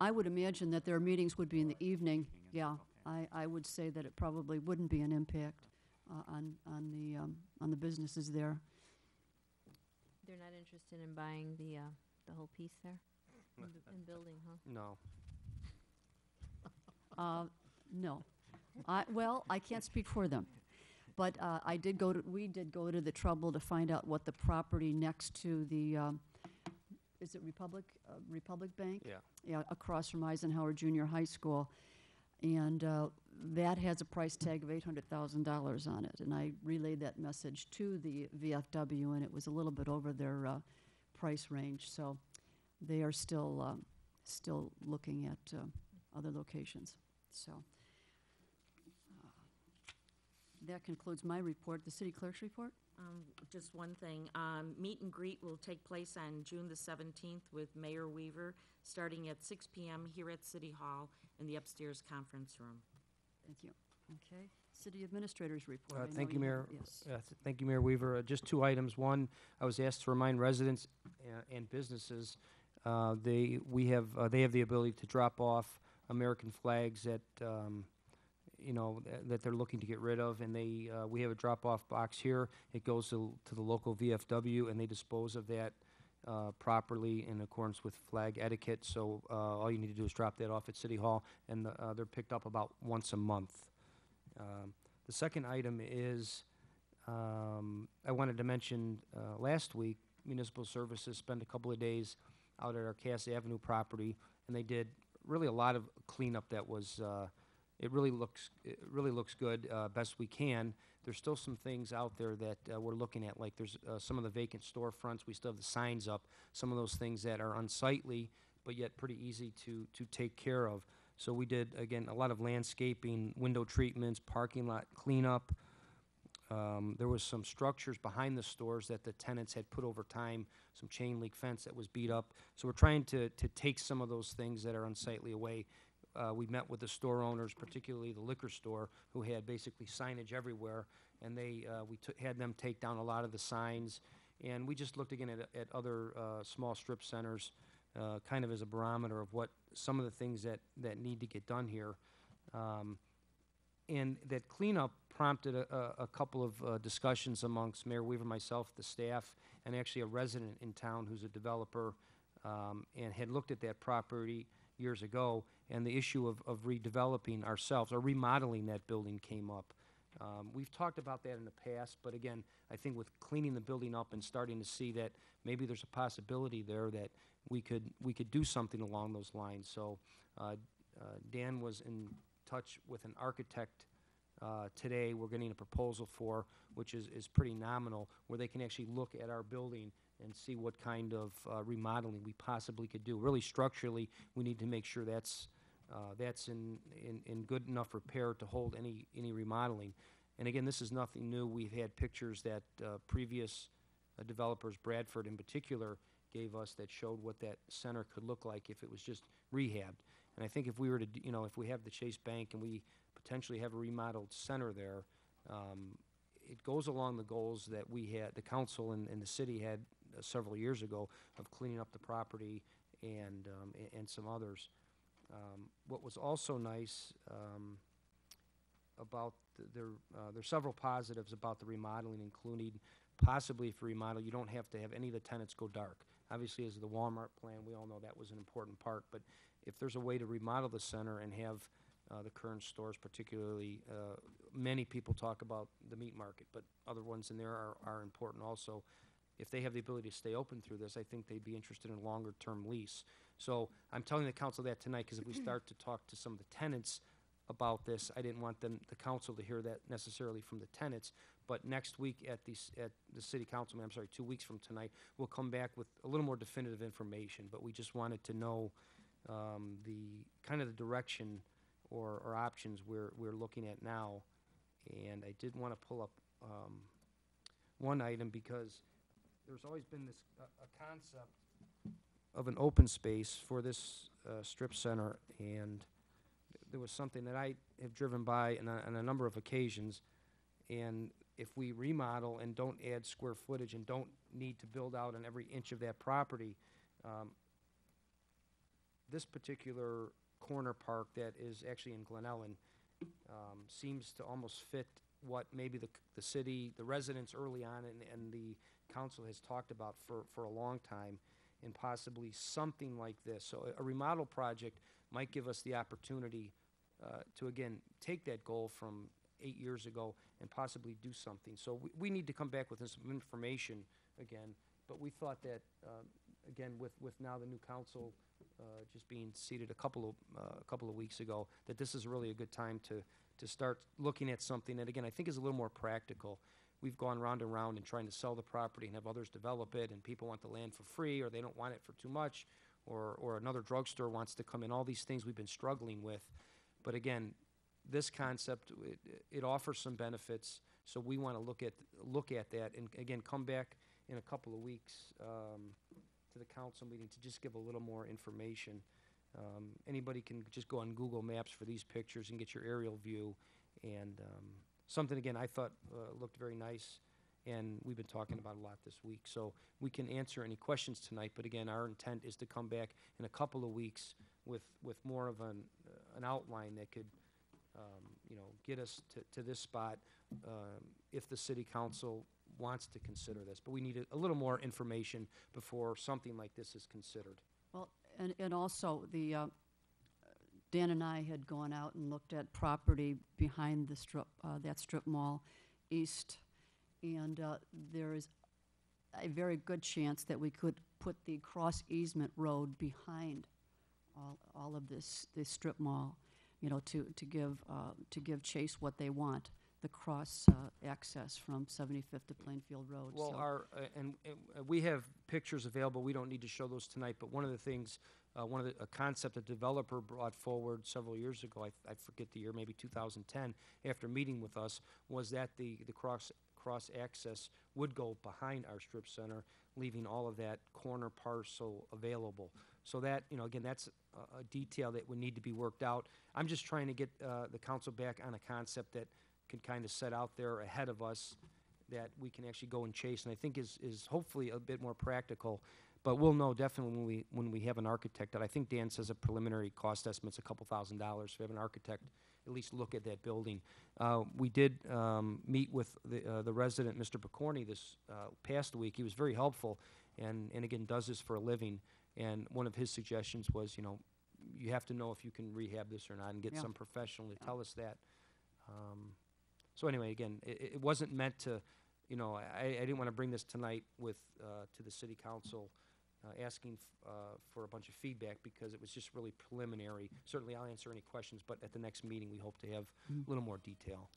I would imagine that their meetings would be in the evening. Evening Yeah. I, I would say that it probably wouldn't be an impact uh, on, on the, um, on the businesses there. They're not interested in buying the, uh, the whole piece there? In bu- In building, huh? No. Uh, No. I, well, I can't speak for them. But uh, I did go to, we did go to the trouble to find out what the property next to the, um, is it Republic, uh, Republic Bank? Yeah. Yeah, across from Eisenhower Junior High School. And uh, that has a price tag of $800,000 on it. And I relayed that message to the VFW, and it was a little bit over their uh, price range. So they are still, um, still looking at uh, other locations. So uh, that concludes my report. The city clerk's report? Um, Just one thing, um, meet and greet will take place on June the 17th with Mayor Weaver, starting at 6 PM here at City Hall in the upstairs conference room. Thank you. Okay. City administrator's report. Uh, know Thank you, Mayor. have- Yes. Uh, th- Thank you, Mayor Weaver. Uh, Just two items. One, I was asked to remind residents uh, and businesses, uh, they, we have, uh, they have the ability to drop off American flags at um, you know, tha- that they're looking to get rid of, and they, uh, we have a drop-off box here. It goes to, to the local VFW, and they dispose of that uh, properly in accordance with flag etiquette. So uh, all you need to do is drop that off at City Hall, and the- uh, they're picked up about once a month. Um, The second item is, um, I wanted to mention, uh, last week, Municipal Services spent a couple of days out at our Cass Avenue property, and they did really a lot of cleanup that was, uh, it really looks, it really looks good, uh, best we can. There's still some things out there that, uh, we're looking at, like there's, uh, some of the vacant storefronts, we still have the signs up, some of those things that are unsightly, but yet pretty easy to, to take care of. So we did, again, a lot of landscaping, window treatments, parking lot cleanup. Um, there was some structures behind the stores that the tenants had put over time, some chain link fence that was beat up. So we're trying to, to take some of those things that are unsightly away. Uh, we met with the store owners, particularly the liquor store, who had basically signage everywhere, and they, uh, we had them take down a lot of the signs. And we just looked again at, at other, uh, small strip centers, uh, kind of as a barometer of what, some of the things that, that need to get done here. Um, and that cleanup prompted a, a, a couple of uh, discussions amongst Mayor Weaver, myself, the staff, and actually a resident in town who's a developer, um, and had looked at that property years ago, and the issue of, of redeveloping ourselves, or remodeling that building came up. Um, we've talked about that in the past, but again, I think with cleaning the building up and starting to see that maybe there's a possibility there that we could, we could do something along those lines. So, uh, uh, Dan was in touch with an architect uh, today, we're getting a proposal for, which is, is pretty nominal, where they can actually look at our building and see what kind of uh, remodeling we possibly could do. Really structurally, we need to make sure that's, uh, that's in, in, in good enough repair to hold any, any remodeling. And again, this is nothing new. We've had pictures that uh, previous uh, developers, Bradford in particular, gave us that showed what that center could look like if it was just rehabbed. And I think if we were to, you know, if we have the Chase Bank and we potentially have a remodeled center there, um, it goes along the goals that we had, the council and, and the city had uh, several years ago of cleaning up the property and, um, a- and some others. Um, what was also nice, um, about, the- there, uh, several positives about the remodeling, including possibly if you remodel, you don't have to have any of the tenants go dark. Obviously, as the Walmart plan, we all know that was an important part, but if there's a way to remodel the center and have uh, the current stores, particularly, uh, many people talk about the meat market, but other ones in there are, are important also. If they have the ability to stay open through this, I think they'd be interested in a longer-term lease. So I'm telling the council that tonight, because if we start to talk to some of the tenants about this, I didn't want them, the council to hear that necessarily from the tenants. But next week at the, at the city council, I'm sorry, two weeks from tonight, we'll come back with a little more definitive information. But we just wanted to know um, the, kind of the direction or, or options we're, we're looking at now. And I did want to pull up, um, one item because there's always been this, a concept of an open space for this, uh, strip center, and there was something that I have driven by on a, on a number of occasions, and if we remodel and don't add square footage and don't need to build out on every inch of that property, um, this particular corner park that is actually in Glen Ellyn, um, seems to almost fit what maybe the, the city, the residents early on and, and the council has talked about for, for a long time, and possibly something like this. So a- a remodel project might give us the opportunity, uh, to again, take that goal from eight years ago and possibly do something. So we, we need to come back with some information again, but we thought that, um, again, with, with now the new council, uh, just being seated a couple of, uh, a couple of weeks ago, that this is really a good time to, to start looking at something that, again, I think is a little more practical. We've gone round and round and trying to sell the property and have others develop it, and people want the land for free, or they don't want it for too much, or, or another drugstore wants to come in, all these things we've been struggling with. But again, this concept, it, it offers some benefits, so we want to look at, look at that, and again, come back in a couple of weeks, um, to the council meeting to just give a little more information. Um, anybody can just go on Google Maps for these pictures and get your aerial view, and, um, something, again, I thought, uh, looked very nice, and we've been talking about a lot this week, so we can answer any questions tonight, but again, our intent is to come back in a couple of weeks with, with more of an, uh, an outline that could, um, you know, get us to, to this spot, um, if the city council wants to consider this. But we need a, a little more information before something like this is considered. Well, and, and also, the, uh, Dan and I had gone out and looked at property behind the strip, uh, that strip mall east, and uh, there is a very good chance that we could put the cross easement road behind all, all of this, this strip mall, you know, to, to give, uh, to give Chase what they want, the cross uh, access from 75th to Plainfield Road. Well, So- our, uh, and, and we have pictures available, we don't need to show those tonight, but one of the things, uh, one of the, a concept a developer brought forward several years ago, I, I forget the year, maybe two thousand ten, after meeting with us, was that the, the cross, cross access would go behind our strip center, leaving all of that corner parcel available. So that, you know, again, that's a, a detail that would need to be worked out. I'm just trying to get, uh, the council back on a concept that can kind of set out there ahead of us that we can actually go and chase, and I think is, is hopefully a bit more practical. But we'll know definitely when we, when we have an architect, that I think Dan says a preliminary cost estimate's a couple thousand dollars, so we have an architect at least look at that building. Uh, we did, um, meet with the, uh, the resident, Mr. Picorni, this, uh, past week, he was very helpful, and, and again, does this for a living, and one of his suggestions was, you know, you have to know if you can rehab this or not, and get Yeah. some professional to tell us that. Um, so anyway, again, it, it wasn't meant to, you know, I, I didn't want to bring this tonight with, uh, to the city council, uh, asking, f- uh, for a bunch of feedback, because it was just really preliminary. Certainly, I'll answer any questions, but at the next meeting, we hope to have a little more detail.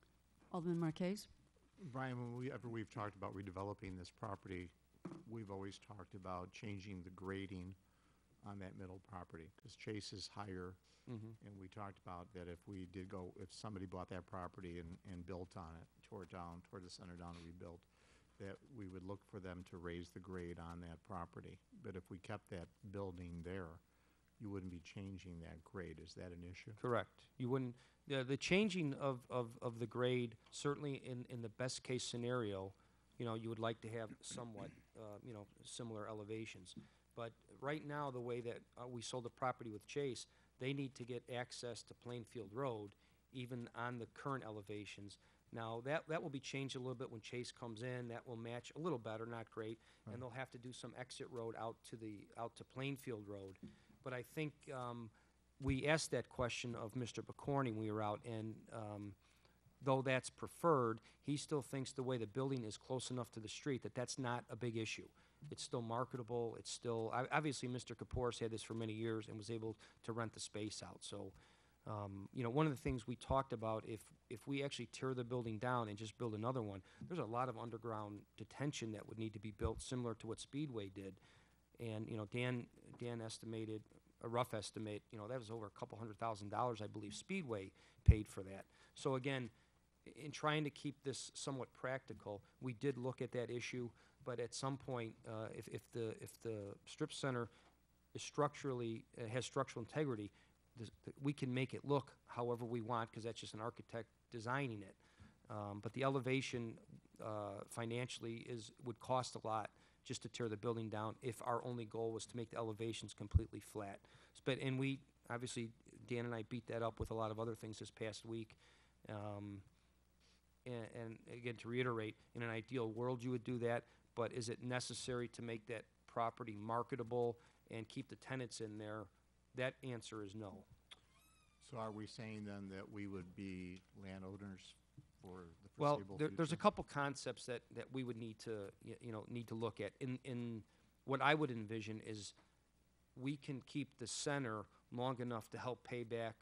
Alderman Marquez? Brian, when we, ever we've talked about redeveloping this property, we've always talked about changing the grading on that middle property, because Chase is higher, Mhm. and we talked about that if we did go, if somebody bought that property and, and built on it, tore it down, tore the center down and rebuilt, that we would look for them to raise the grade on that property. But if we kept that building there, you wouldn't be changing that grade. Is that an issue? Correct. You wouldn't, the, the changing of, of, of the grade, certainly in, in the best-case scenario, you know, you would like to have somewhat, uh, you know, similar elevations. But right now, the way that, uh, we sold the property with Chase, they need to get access to Plainfield Road, even on the current elevations. Now, that, that will be changed a little bit when Chase comes in, that will match a little better, not great, and they'll have to do some exit road out to the, out to Plainfield Road. But I think, um, we asked that question of Mr. Picorni when we were out, and, um, though that's preferred, he still thinks the way the building is close enough to the street that that's not a big issue. It's still marketable, it's still, ob- obviously, Mr. Kapoor's had this for many years and was able to rent the space out, so, um, you know, one of the things we talked about, if, if we actually tear the building down and just build another one, there's a lot of underground detention that would need to be built, similar to what Speedway did. And, you know, Dan, Dan estimated a rough estimate, you know, that was over a couple hundred thousand dollars, I believe Speedway paid for that. So again, in trying to keep this somewhat practical, we did look at that issue, but at some point, uh, if, if the, if the strip center is structurally, uh, has structural integrity, we can make it look however we want, because that's just an architect designing it. Um, but the elevation, uh, financially is, would cost a lot just to tear the building down if our only goal was to make the elevations completely flat. But, and we, obviously, Dan and I beat that up with a lot of other things this past week. Um, and, and again, to reiterate, in an ideal world, you would do that, but is it necessary to make that property marketable and keep the tenants in there? That answer is no. So are we saying then that we would be landowners for the Well, foreseeable there, there's a couple concepts that, that we would need to, y- you know, need to look at. In, in, what I would envision is we can keep the center long enough to help pay back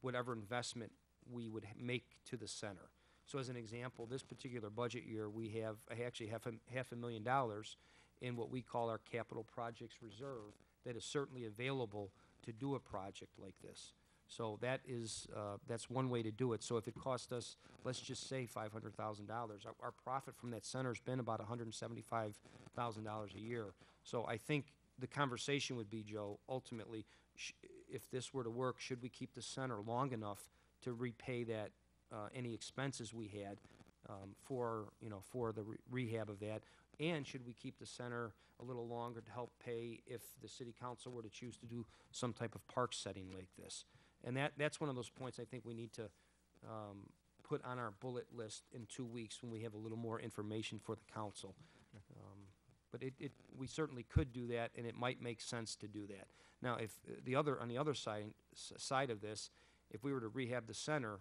whatever investment we would h- make to the center. So as an example, this particular budget year, we have uh, actually half a, half a million dollars in what we call our capital projects reserve that is certainly available to do a project like this. So that is, uh, that's one way to do it. So if it cost us, let's just say five hundred thousand dollars, our, our profit from that center's been about hundred and seventy-five thousand dollars a year. So I think the conversation would be, Joe, ultimately, sh- if this were to work, should we keep the center long enough to repay that, uh, any expenses we had, um, for, you know, for the re- rehab of that? And should we keep the center a little longer to help pay if the city council were to choose to do some type of park setting like this? And that, that's one of those points I think we need to, um, put on our bullet list in two weeks when we have a little more information for the council. Um, But it, it, we certainly could do that, and it might make sense to do that. Now, if, uh, the other, on the other side, side of this, if we were to rehab the center,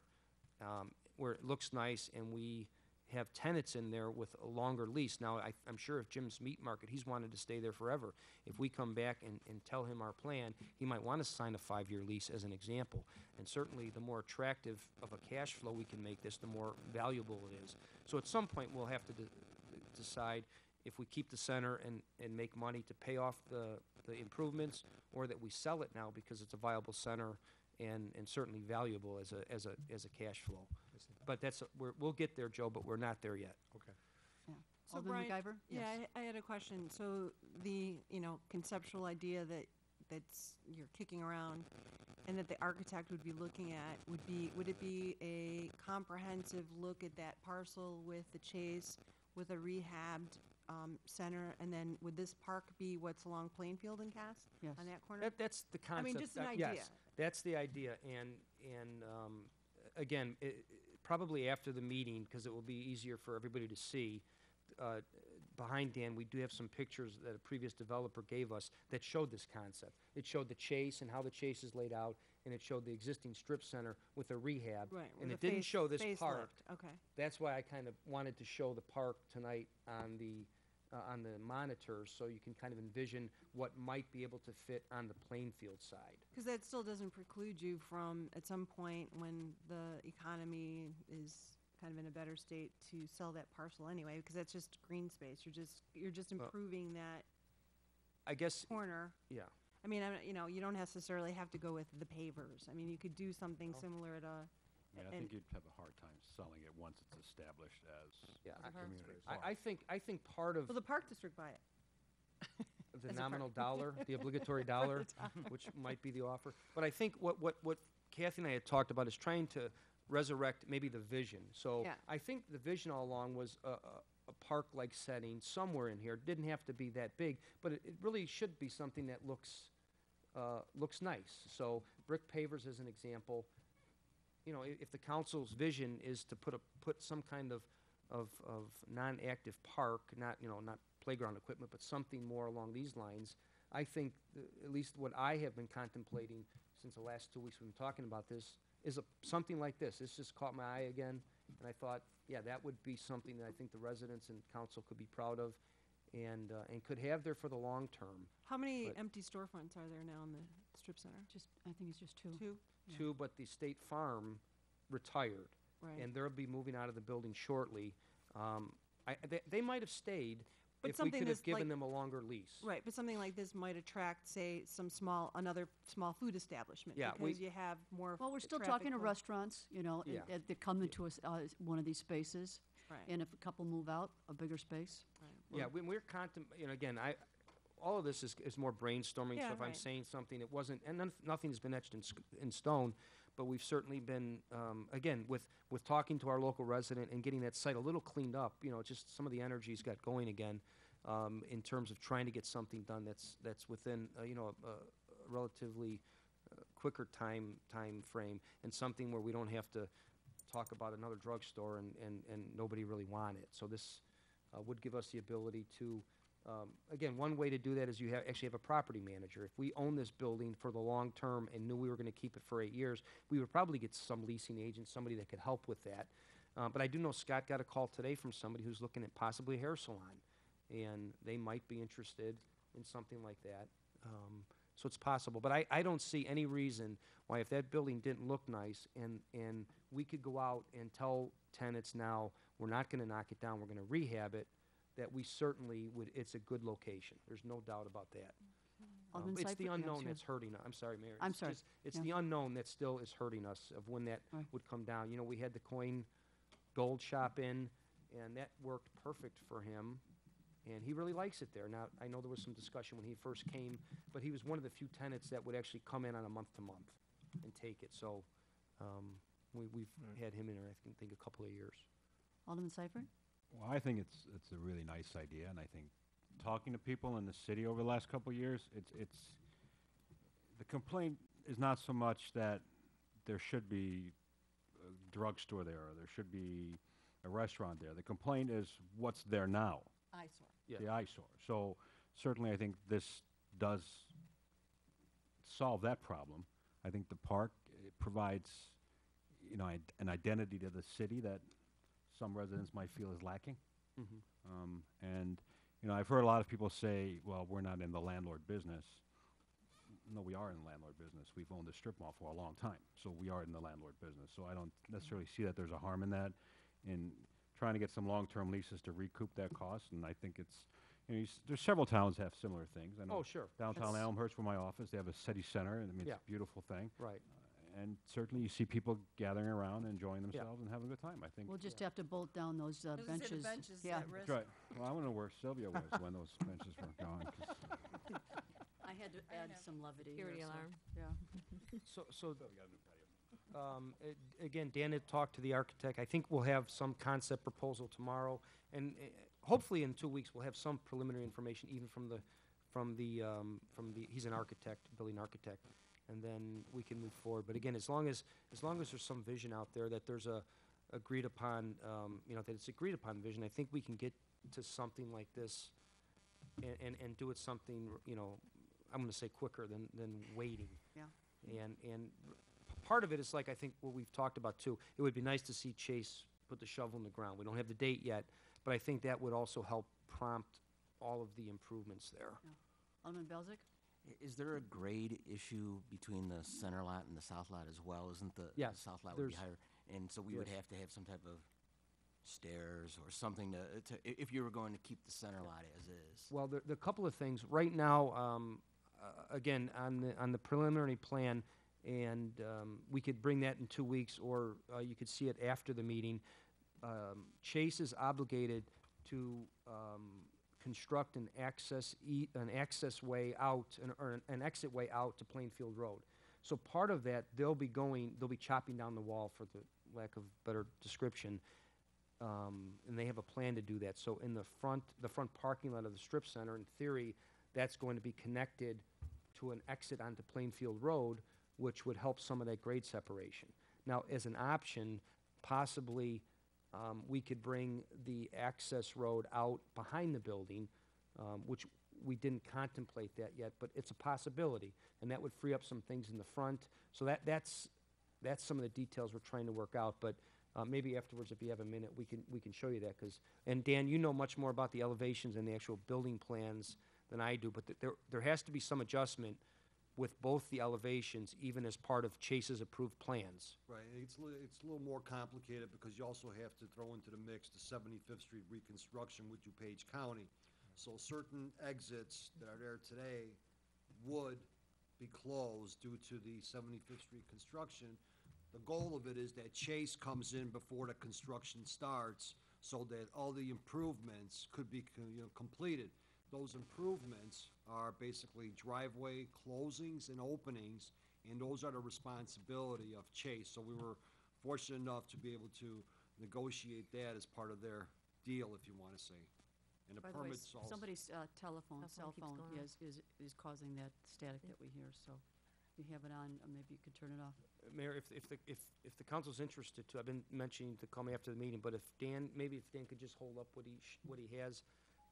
um, where it looks nice and we have tenants in there with a longer lease. Now, I, I'm sure if Jim's Meat Market, he's wanted to stay there forever. If we come back and, and tell him our plan, he might want to sign a five-year lease as an example. And certainly, the more attractive of a cash flow we can make this, the more valuable it is. So at some point, we'll have to de- decide if we keep the center and, and make money to pay off the, the improvements, or that we sell it now because it's a viable center and, and certainly valuable as a, as a, as a cash flow. But that's, a- we're, we'll get there, Joe, but we're not there yet. Okay. Yeah. So Alderman Brian- McIver? Yeah, Yes. I, I had a question. So the, you know, conceptual idea that, that's, you're kicking around and that the architect would be looking at would be, would it be a comprehensive look at that parcel with the Chase, with a rehabbed, um, center? And then would this park be what's along Plainfield and Cass? Yes. On that corner? That, that's the concept. I mean, concept. just an uh, idea. Yes, that's the idea, and, and, um, again, i- i- probably after the meeting, because it will be easier for everybody to see, uh, behind Dan, we do have some pictures that a previous developer gave us that showed this concept. It showed the chase and how the chase is laid out, and it showed the existing strip center with a rehab. Right. And it didn't show this facelift. park. Okay. That's why I kind of wanted to show the park tonight on the, uh, on the monitors, so you can kind of envision what might be able to fit on the Plainfield side. Because that still doesn't preclude you from, at some point, when the economy is kind of in a better state, to sell that parcel anyway, because that's just green space. You're just, you're just improving that I guess, corner. yeah. I mean, I'm, you know, you don't necessarily have to go with the pavers. I mean, you could do something similar at a, I mean, I And- think you'd have a hard time selling it once it's established as Yeah, a I- community I, park. I think, I think part of well, the Park District buy it. the as a part- nominal dollar, the obligatory dollar, which might be the offer. But I think what, what, what Kathy and I had talked about is trying to resurrect maybe the vision. So Yeah. I think the vision all along was a, a, a park-like setting somewhere in here. It Didn't have to be that big, but it, it really should be something that looks, uh, looks nice. So brick pavers as an example, you know, if the council's vision is to put a, put some kind of, of, of non-active park, not, you know, not playground equipment, but something more along these lines, I think, th- at least what I have been contemplating since the last two weeks we've been talking about this, is a, something like this. This just caught my eye again, and I thought, yeah, that would be something that I think the residents and council could be proud of and, uh, and could have there for the long term. How many But- empty storefronts are there now in the strip center? Just, I think it's just two. Two? Yeah. Two, but the State Farm retired. Right. and they'll be moving out of the building shortly. Um, I, they, they might have stayed, But if we something could have given like- them a longer lease. Right, but something like this might attract, say, some small, another small food establishment. Yeah, we- Because you have more. Well, we're still traffic talking to flow. restaurants, you know, Yeah. and- and that come into us, uh, one of these spaces. Right. And if a couple move out, a bigger space. Yeah, when we're contem, you know, again, I, all of this is, is more brainstorming, so Yeah, if I'm right. saying something, it wasn't, and none- nothing's been etched in, sk- in stone, but we've certainly been, um, again, with, with talking to our local resident and getting that site a little cleaned up, you know, just some of the energy's got going again, um, in terms of trying to get something done that's, that's within, uh, you know, a, a relatively uh, quicker time, time frame, and something where we don't have to talk about another drugstore and, and, and nobody really want it. So this, uh, would give us the ability to, um, again, one way to do that is you have, actually have a property manager. If we own this building for the long term and knew we were gonna keep it for eight years, we would probably get some leasing agent, somebody that could help with that. Uh, but I do know Scott got a call today from somebody who's looking at possibly a hair salon, and they might be interested in something like that. Um, so it's possible, but I, I don't see any reason why if that building didn't look nice and, and we could go out and tell tenants now, we're not gonna knock it down, we're gonna rehab it, that we certainly would, it's a good location. There's no doubt about that. Um, Alderman It's the Seifert? Yeah, unknown sure. that's hurting, us. I'm sorry, Mayor. I'm It's sorry. just- It's Yeah. the unknown that still is hurting us of when that Right. would come down. You know, we had the coin gold shop in, and that worked perfect for him, and he really likes it there. Now, I know there was some discussion when he first came, but he was one of the few tenants that would actually come in on a month-to-month and take it, so, um, we, we've had him in there, I think, think a couple of years. Alderman Seifert? Well, I think it's, it's a really nice idea, and I think talking to people in the city over the last couple of years, it's, it's, the complaint is not so much that there should be a drugstore there, or there should be a restaurant there. The complaint is what's there now, Eyesore. Yeah. the eyesore. So certainly, I think this does solve that problem. I think the park eh, provides, you know, id- an identity to the city that some residents might feel is lacking. Mhm. Um, and, you know, I've heard a lot of people say, well, we're not in the landlord business. No, we are in the landlord business. We've owned the strip mall for a long time, so we are in the landlord business. So I don't necessarily see that there's a harm in that, in trying to get some long-term leases to recoup that cost. And I think it's, you know, you s- there's several towns that have similar things. I know Oh, sure. Downtown That's- Elmhurst, where my office, they have a city center, and I mean, Yeah. it's a beautiful thing. Right. And certainly, you see people gathering around, enjoying Yeah. themselves, and having a good time. I think. We'll just have to bolt down those uh, I was gonna say the benches. benches Yeah, at risk. That's right. Well, I want to know where Sylvia was when those benches were gone. 'cause- I had to add some levity here. Security so, alarm. Yeah. So, so, um, a- again, Dan had talked to the architect. I think we'll have some concept proposal tomorrow, and uh, hopefully in two weeks, we'll have some preliminary information, even from the, from the, um, from the, he's an architect, building architect, and then we can move forward. But again, as long as, as long as there's some vision out there, that there's a agreed upon, um, you know, that it's agreed upon vision, I think we can get to something like this and, and, and do it something, you know, I'm gonna say quicker than, than waiting. Yeah. And, and p- part of it is like, I think what we've talked about too, it would be nice to see Chase put the shovel in the ground. We don't have the date yet, but I think that would also help prompt all of the improvements there. Alderman Belczak? Is there a grade issue between the center lot and the south lot as well? Isn't the, the Yes, south lot would be there's- higher? And so we would yes. have to have some type of stairs or something to, to, i- if you were going to keep the center lot as is. Well, there, there are a couple of things. Right now, um, uh, again, on the, on the preliminary plan, and, um, we could bring that in two weeks, or, uh, you could see it after the meeting. Um, Chase is obligated to, um, construct an access e, an access way out, an, or an- an exit way out to Plainfield Road. So part of that, they'll be going, they'll be chopping down the wall, for the lack of better description, um, and they have a plan to do that. So in the front, the front parking lot of the strip center, in theory, that's going to be connected to an exit onto Plainfield Road, which would help some of that grade separation. Now, as an option, possibly, um, we could bring the access road out behind the building, um, which we didn't contemplate that yet, but it's a possibility, and that would free up some things in the front. So that, that's, that's some of the details we're trying to work out, but uh, maybe afterwards, if you have a minute, we can, we can show you that, because, and Dan, you know much more about the elevations and the actual building plans than I do, but th- there, there has to be some adjustment with both the elevations, even as part of Chase's approved plans. Right, it's, it's a little more complicated because you also have to throw into the mix the 75th Street reconstruction with DuPage County. So certain exits that are there today would be closed due to the 75th Street construction. The goal of it is that Chase comes in before the construction starts, so that all the improvements could be, you know, completed. Those improvements are basically driveway closings and openings, and those are the responsibility of Chase. So we were fortunate enough to be able to negotiate that as part of their deal, if you want to say. And the By the way, permits s- also. somebody's uh, telephone, Cell cell phone keeps phone going is, is, is causing that static that we hear, so you have it on, uh, maybe you could turn it off. Mayor, if, if the, if, if the council's interested to, I've been mentioning to call me after the meeting, but if Dan, maybe if Dan could just hold up what he, sh- what he has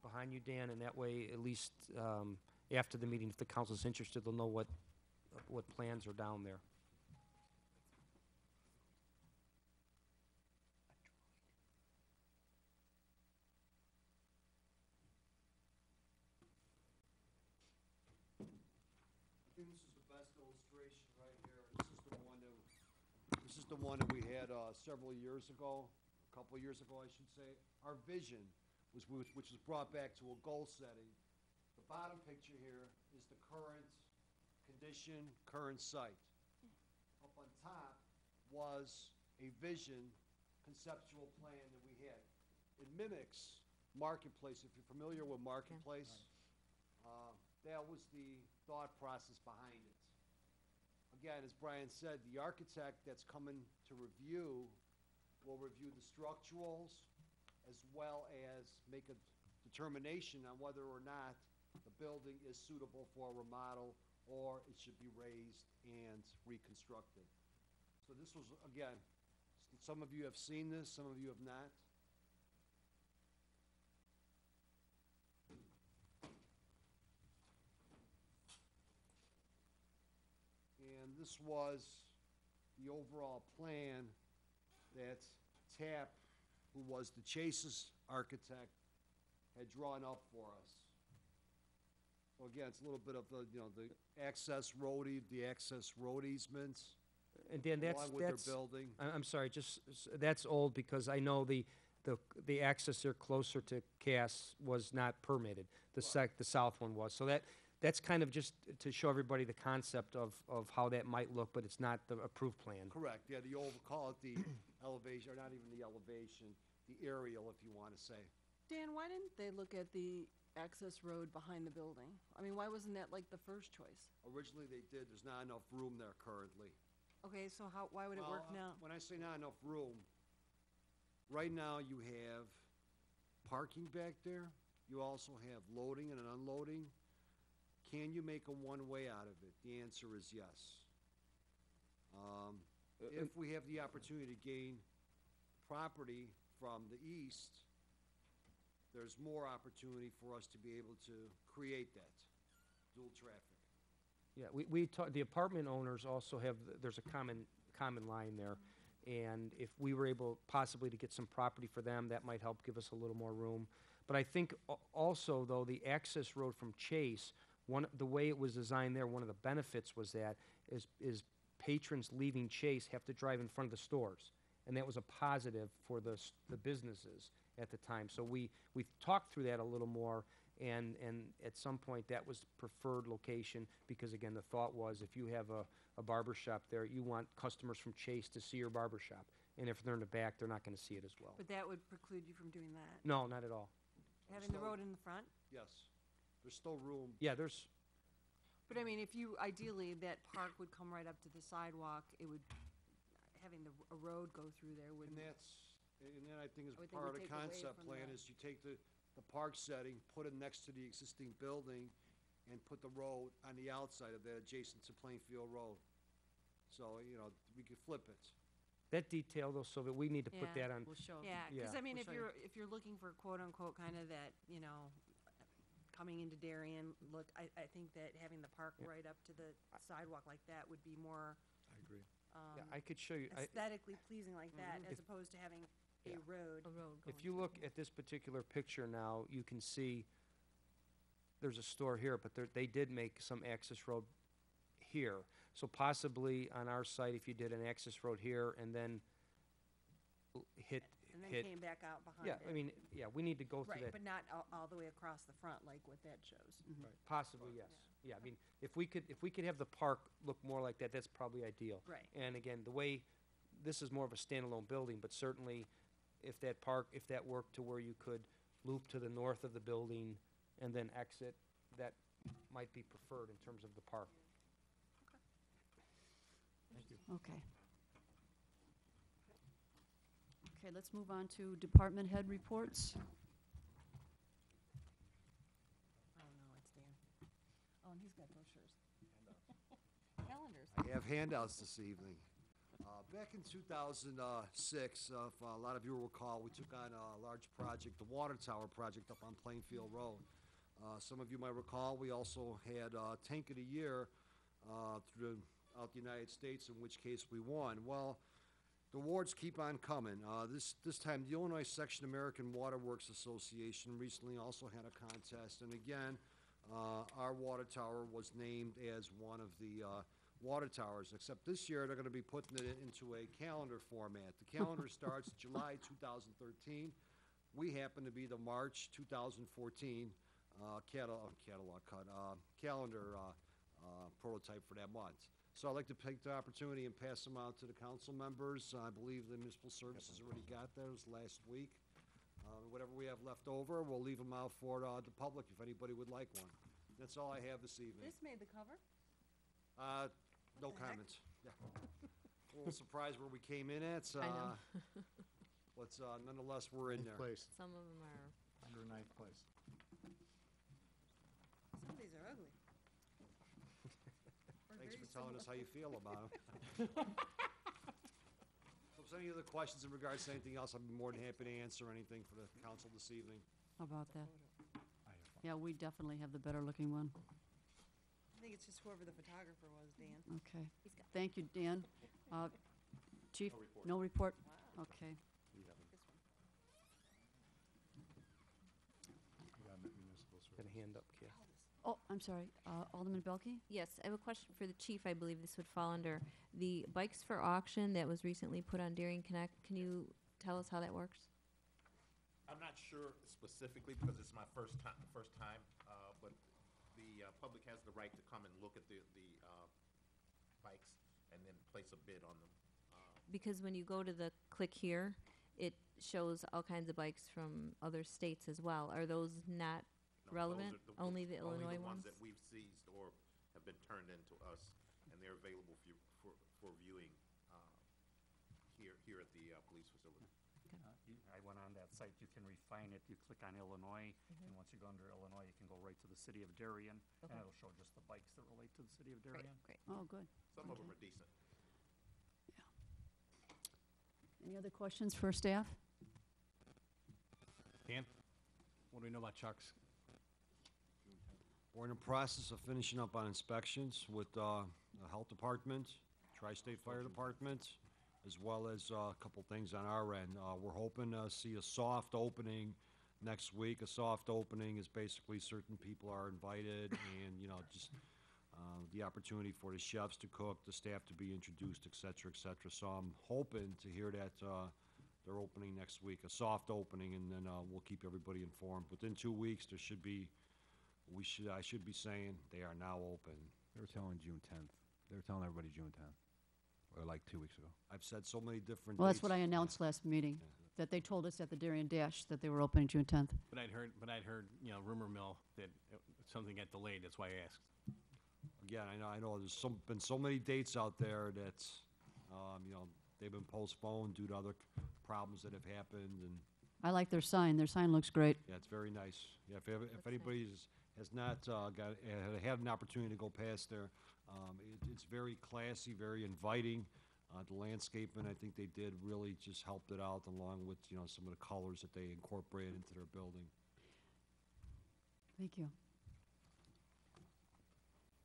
behind you, Dan, and that way, at least, um, after the meeting, if the council's interested, they'll know what, what plans are down there. This is the best illustration right here. This is the one that, this is the one that we had, uh, several years ago, a couple years ago, I should say. Our vision was, which which was brought back to a goal setting. The bottom picture here is the current condition, current site. Up on top was a vision, conceptual plan that we had. It mimics Marketplace, if you're familiar with Marketplace. Uh, That was the thought process behind it. Again, as Brian said, the architect that's coming to review will review the structurals as well as make a determination on whether or not the building is suitable for a remodel or it should be raised and reconstructed. So this was, again, some of you have seen this, some of you have not. And this was the overall plan that TAP, who was the Chase's architect, had drawn up for us. So again, it's a little bit of the, you know, the access road, ea- the access road easements, And Dan, that's, along with their that's, building. I- I'm sorry, just, s- that's old because I know the, the, the access there closer to Cass was not permitted. The sec, the south one was. So that, that's kind of just to show everybody the concept of, of how that might look, but it's not the approved plan. Correct, yeah, the old, call it the elevation, or not even the elevation, the aerial, if you want to say. Dan, why didn't they look at the access road behind the building? I mean, why wasn't that like the first choice? Originally, they did, there's not enough room there currently. Okay, so how, why would it work Well, now? When I say not enough room, right now you have parking back there. You also have loading and unloading. Can you make a one-way out of it? The answer is yes. Um, Uh, If we have the opportunity to gain property from the east, there's more opportunity for us to be able to create that dual traffic. Yeah, we, we talked, the apartment owners also have, there's a common, common line there. And if we were able possibly to get some property for them, that might help give us a little more room. But I think al- also, though, the access road from Chase, one, the way it was designed there, one of the benefits was that is, is patrons leaving Chase have to drive in front of the stores. And that was a positive for the, s- the businesses at the time. So we, we talked through that a little more, and, and at some point, that was preferred location, because again, the thought was, if you have a, a barber shop there, you want customers from Chase to see your barber shop. And if they're in the back, they're not gonna see it as well. But that would preclude you from doing that? No, not at all. Having the road in the front? Yes, there's still room. Yeah, there's, But I mean, if you, ideally, that park would come right up to the sidewalk, it would, having the, a road go through there And wouldn't. that's, and then I think I as would think part of we'd the take away concept from plan the- is you take the, the park setting, put it next to the existing building, and put the road on the outside of that adjacent to Plainfield Road. So, you know, we could flip it. that detail though, so that we need to put Yeah. that on, We'll show. Yeah, because Yeah. I mean, We'll if show you. you're, if you're looking for quote-unquote kind of that, you know, coming into Darien, look, I, I think that having the park Yeah. right up to the sidewalk like that would be more, I agree. yeah, um, I could show you. I- aesthetically pleasing like that, If- as opposed to having a Yeah. road. A road going If you look at this particular picture now, you can see there's a store here, but there, they did make some access road here. So possibly on our site, if you did an access road here and then l- hit, And then pit. came back out behind Yeah, it. I mean, yeah, we need to go through Right, that. but not all, all the way across the front like what that shows. Mm-hmm. Possibly, yes. Yeah, I mean, if we could, if we could have the park look more like that, that's probably ideal. Right. And again, the way, this is more of a standalone building, but certainly if that park, if that worked to where you could loop to the north of the building and then exit, that might be preferred in terms of the park. Okay. Thank you. Okay. Okay, let's move on to department head reports. Oh, no, it's Dan. Oh, and he's got brochures. Calendars. I have handouts this evening. Uh, Back in 2006, uh, if a lot of you will recall, we took on a large project, the water tower project up on Plainfield Road. Uh, Some of you might recall, we also had uh, Tank of the Year uh, throughout the United States, in which case we won. Well, the awards keep on coming. Uh, This, this time, the Illinois Section American Water Works Association recently also had a contest, and again, uh, our water tower was named as one of the uh, water towers, except this year, they're gonna be putting it into a calendar format. The calendar starts July 2013. We happen to be the March 2014 uh, catalog, catalog cut, uh, calendar uh, uh, prototype for that month. So I'd like to take the opportunity and pass them out to the council members. I believe the municipal services already got those last week. Uh, Whatever we have left over, we'll leave them out for uh, the public if anybody would like one. That's all I have this evening. This made the cover? Uh, no the heck? comments. Yeah. A little surprised where we came in at, I know. uh, but uh, nonetheless, we're in Ninth there. place, Some of them are, under ninth place. Some of these are ugly. Or Thanks for telling us how you feel about them. So if there's any other questions in regards to anything else, I'd be more than happy to answer anything for the council this evening. How about that? Yeah, we definitely have the better-looking one. I think it's just whoever the photographer was, Dan. Okay. Thank you, Dan. Uh, Chief, no report? Okay. Got a hand up, Kat. Oh, I'm sorry, uh, Alderman Beilke? yes, I have a question for the chief, I believe this would fall under. The bikes for auction that was recently put on Darien Connect, can you tell us how that works? I'm not sure specifically because it's my first time, first time, uh, but the, uh, public has the right to come and look at the, the, uh, bikes and then place a bid on them. Uh, Because when you go to the click here, it shows all kinds of bikes from other states as well. Are those not no, those relevant? are the- Only the Only Illinois the ones ones? that we've seized or have been turned into us, and they're available for, you- for, for viewing, uh, here, here at the, uh, police facility. Uh, you- I went on that site, you can refine it, you click on Illinois, and once you go under Illinois, you can go right to the city of Darien, and Mm-hmm. Okay. it'll show just the bikes that relate to the city of Great, Darien. great. Oh, good. Some of them are decent. Yeah. Any other questions for staff? Dan, what do we know about Chuck's? We're in the process of finishing up on inspections with uh, the Health Department, Tri-State Fire Department, as well as uh, a couple things on our end. Uh, We're hoping to see a soft opening next week. A soft opening is basically certain people are invited and, you know, just uh, the opportunity for the chefs to cook, the staff to be introduced, et cetera, et cetera. So I'm hoping to hear that uh, they're opening next week, a soft opening, and then uh, we'll keep everybody informed. Within two weeks, there should be, we should, I should be saying they are now open. They were telling June tenth. They were telling everybody June tenth, or like two weeks ago. I've said so many different Well, that's what I dates. announced last meeting, that they told us at the Darien Dash that they were opening June 10th. But I'd heard, but I'd heard, you know, rumor mill that uh, something got delayed, that's why I asked. Again, I know, I know, there's some, been so many dates out there that, um, you know, they've been postponed due to other problems that have happened, and, I like their sign, their sign looks great. yeah, it's very nice. Yeah, if, ever- if anybody has- not, uh, got, had an opportunity to go past there, um, it, it's very classy, very inviting. Uh, the landscaping, I think they did really just helped it out along with, you know, some of the colors that they incorporated into their building. Thank you.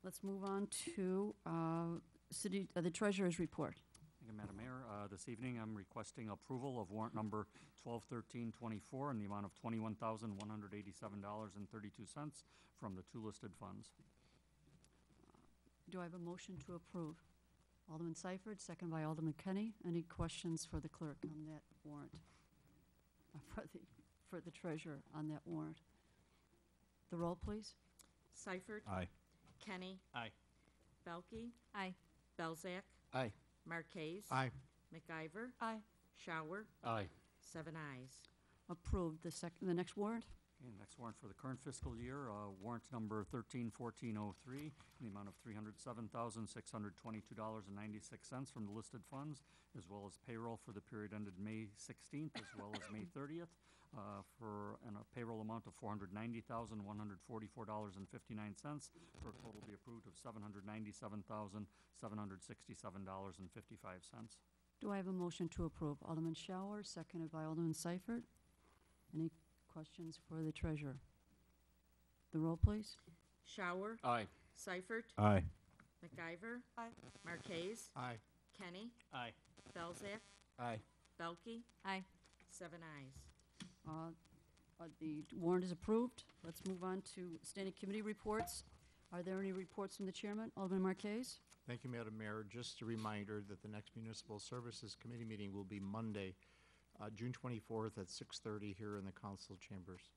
Let's move on to uh, city, uh, the treasurer's report. Thank you, Madam Mayor. Uh, This evening, I'm requesting approval of warrant number 121324 in the amount of $21,187.32 from the two listed funds. Do I have a motion to approve? Alderman Seifert, second by Alderman Kenny. Any questions for the clerk on that warrant? for the, for the treasurer on that warrant. The roll, please. Seifert. Aye. Kenny. Aye. Beilke. Aye. Belczak. Aye. Marquez. Aye. McIver. Aye. Schauer. Aye. Seven ayes. Approved. The sec, the next warrant? Okay, next warrant for the current fiscal year, uh, warrant number thirteen fourteen oh three, in the amount of three hundred seven thousand, six hundred twenty-two dollars and ninety-six cents from the listed funds, as well as payroll for the period ended May sixteenth, as well as May thirtieth, uh, for an, a payroll amount of four hundred ninety thousand, one hundred forty-four dollars and fifty-nine cents, for a total to be approved of seven hundred ninety-seven thousand, seven hundred sixty-seven dollars and fifty-five cents. Do I have a motion to approve? Alderman Schauer, seconded by Alderman Seifert. Any questions for the treasurer? The roll, please. Schauer. Aye. Seifert. Aye. McIver. Aye. Marquez. Aye. Kenny. Aye. Belczak. Aye. Beilke. Aye. Seven ayes. Uh, uh, The warrant is approved. Let's move on to standing committee reports. Are there any reports from the chairman? Alderman Marquez? Thank you, Madam Mayor. Just a reminder that the next Municipal Services Committee meeting will be Monday, uh, June 24th at 6:30 here in the council chambers.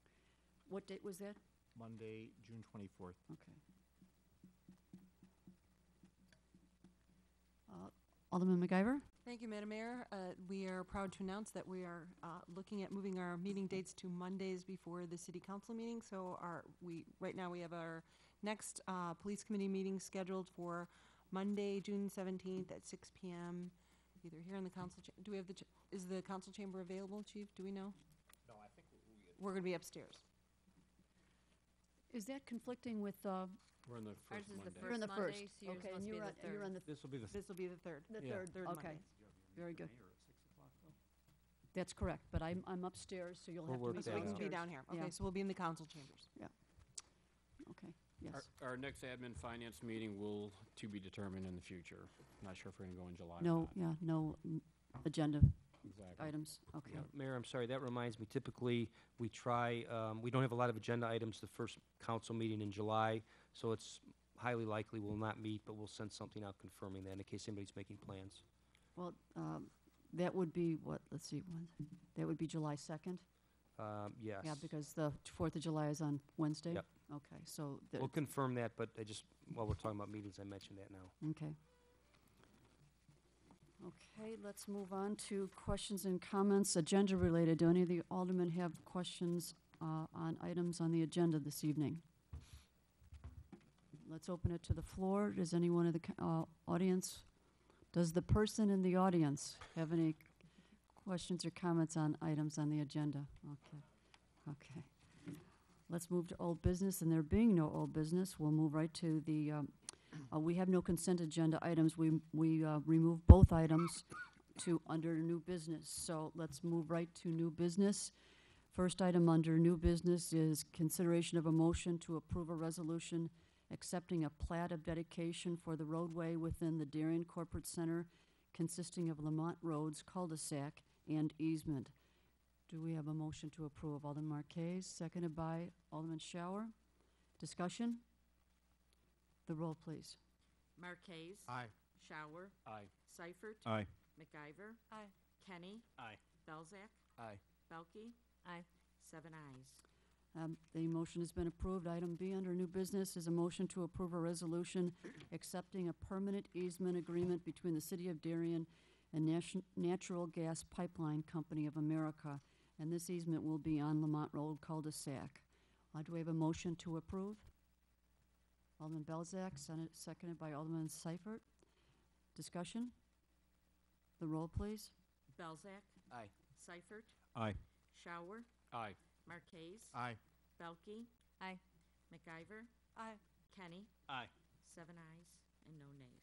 What date was that? Monday, June 24th. Okay. Uh, Alderman McIver? Thank you, Madam Mayor. Uh, We are proud to announce that we are uh, looking at moving our meeting dates to Mondays before the city council meeting. So our, we, right now, we have our next uh, police committee meeting scheduled for Monday, June seventeenth at six PM, either here in the council, cha- do we have the, ch- is the council chamber available, chief? Do we know? No, I think we, We're gonna be upstairs. Is that conflicting with, uh, We're in the Ours first is the Monday. you're in the First first? Monday, so yours Okay, and be you're the on- and You're third. on the This will be the, This will be the third. the Yeah. third, Third okay. Monday. Very good. Mayor at six o'clock, though. That's correct, but I'm, I'm upstairs, so you'll We'll have to work meet So we can be downstairs. down here. Yeah. Okay, so we'll be in the council chambers. Yeah. Okay, Our, yes. our next admin finance meeting will, to be determined in the future. Not sure if we're gonna go in July or No, not. yeah, no mm, agenda Exactly. items, okay. Yeah, Mayor, I'm sorry, that reminds me, typically, we try, um, we don't have a lot of agenda items the first council meeting in July, so it's highly likely we'll not meet, but we'll send something out confirming that in case anybody's making plans. Well, um, that would be, what, let's see, when, that would be July 2nd? Um, yes. Yeah, because the 4th of July is on Wednesday? Yep. Okay, so, the- We'll confirm that, but I just, while we're talking about meetings, I mentioned that now. okay. Okay, let's move on to questions and comments, agenda-related. Do any of the aldermen have questions uh, on items on the agenda this evening? Let's open it to the floor. Does anyone in the uh, audience, does the person in the audience have any questions or comments on items on the agenda? Okay, okay. Let's move to old business, and there being no old business, we'll move right to the, um, uh, we have no consent agenda items. We, we uh, remove both items to under new business. So let's move right to new business. First item under new business is consideration of a motion to approve a resolution accepting a plat of dedication for the roadway within the Darien Corporate Center consisting of Lemont Roads cul-de-sac and easement. Do we have a motion to approve? Alderman Marquez, seconded by Alderman Schauer. Discussion? The roll, please. Marquez. Aye. Schauer. Aye. Seifert. aye. McIver. Aye. Kenny. Aye. Belczak. Aye. Beilke. Aye. Seven ayes. Um, The motion has been approved. Item B under new business is a motion to approve a resolution accepting a permanent easement agreement between the City of Darien and Nation- Natural Gas Pipeline Company of America, and this easement will be on Lemont Road cul-de-sac. Uh, Do we have a motion to approve? Alderman Belczak, Senate- seconded by Alderman Seifert. Discussion? The roll, please. Belczak. Aye. Seifert. Aye. Schauer. Aye. Marquez. Aye. Beilke. Aye. McIver. Aye. Kenny. Aye. Seven ayes and no nays.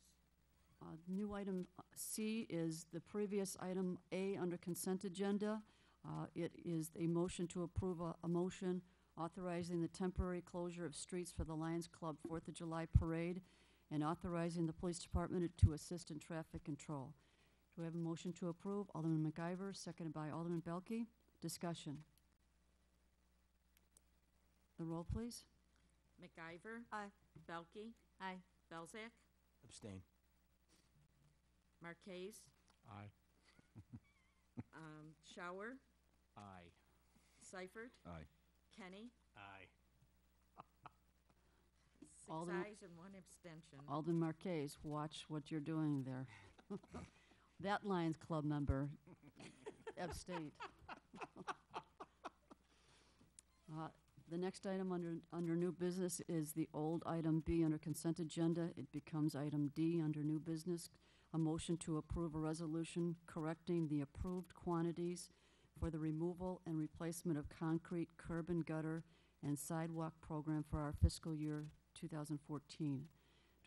Uh, New item uh, C is the previous item A under consent agenda. Uh, It is a motion to approve a, a motion authorizing the temporary closure of streets for the Lions Club Fourth of July Parade and authorizing the police department to assist in traffic control. Do we have a motion to approve? Alderman McIver, seconded by Alderman Beilke. Discussion. The roll, please. McIver. Aye. Beilke. Aye. Belczak. Abstain. Marquez. Aye. Um, Schauer. Aye. Seifert, Aye. Kenny, Aye. six Alderman- ayes and one abstention. Alderman Marquez, watch what you're doing there. That Lions Club member abstained. Uh, The next item under, under new business is the old item B under consent agenda. It becomes item D under new business. A motion to approve a resolution correcting the approved quantities for the removal and replacement of concrete curb and gutter and sidewalk program for our fiscal year 2014.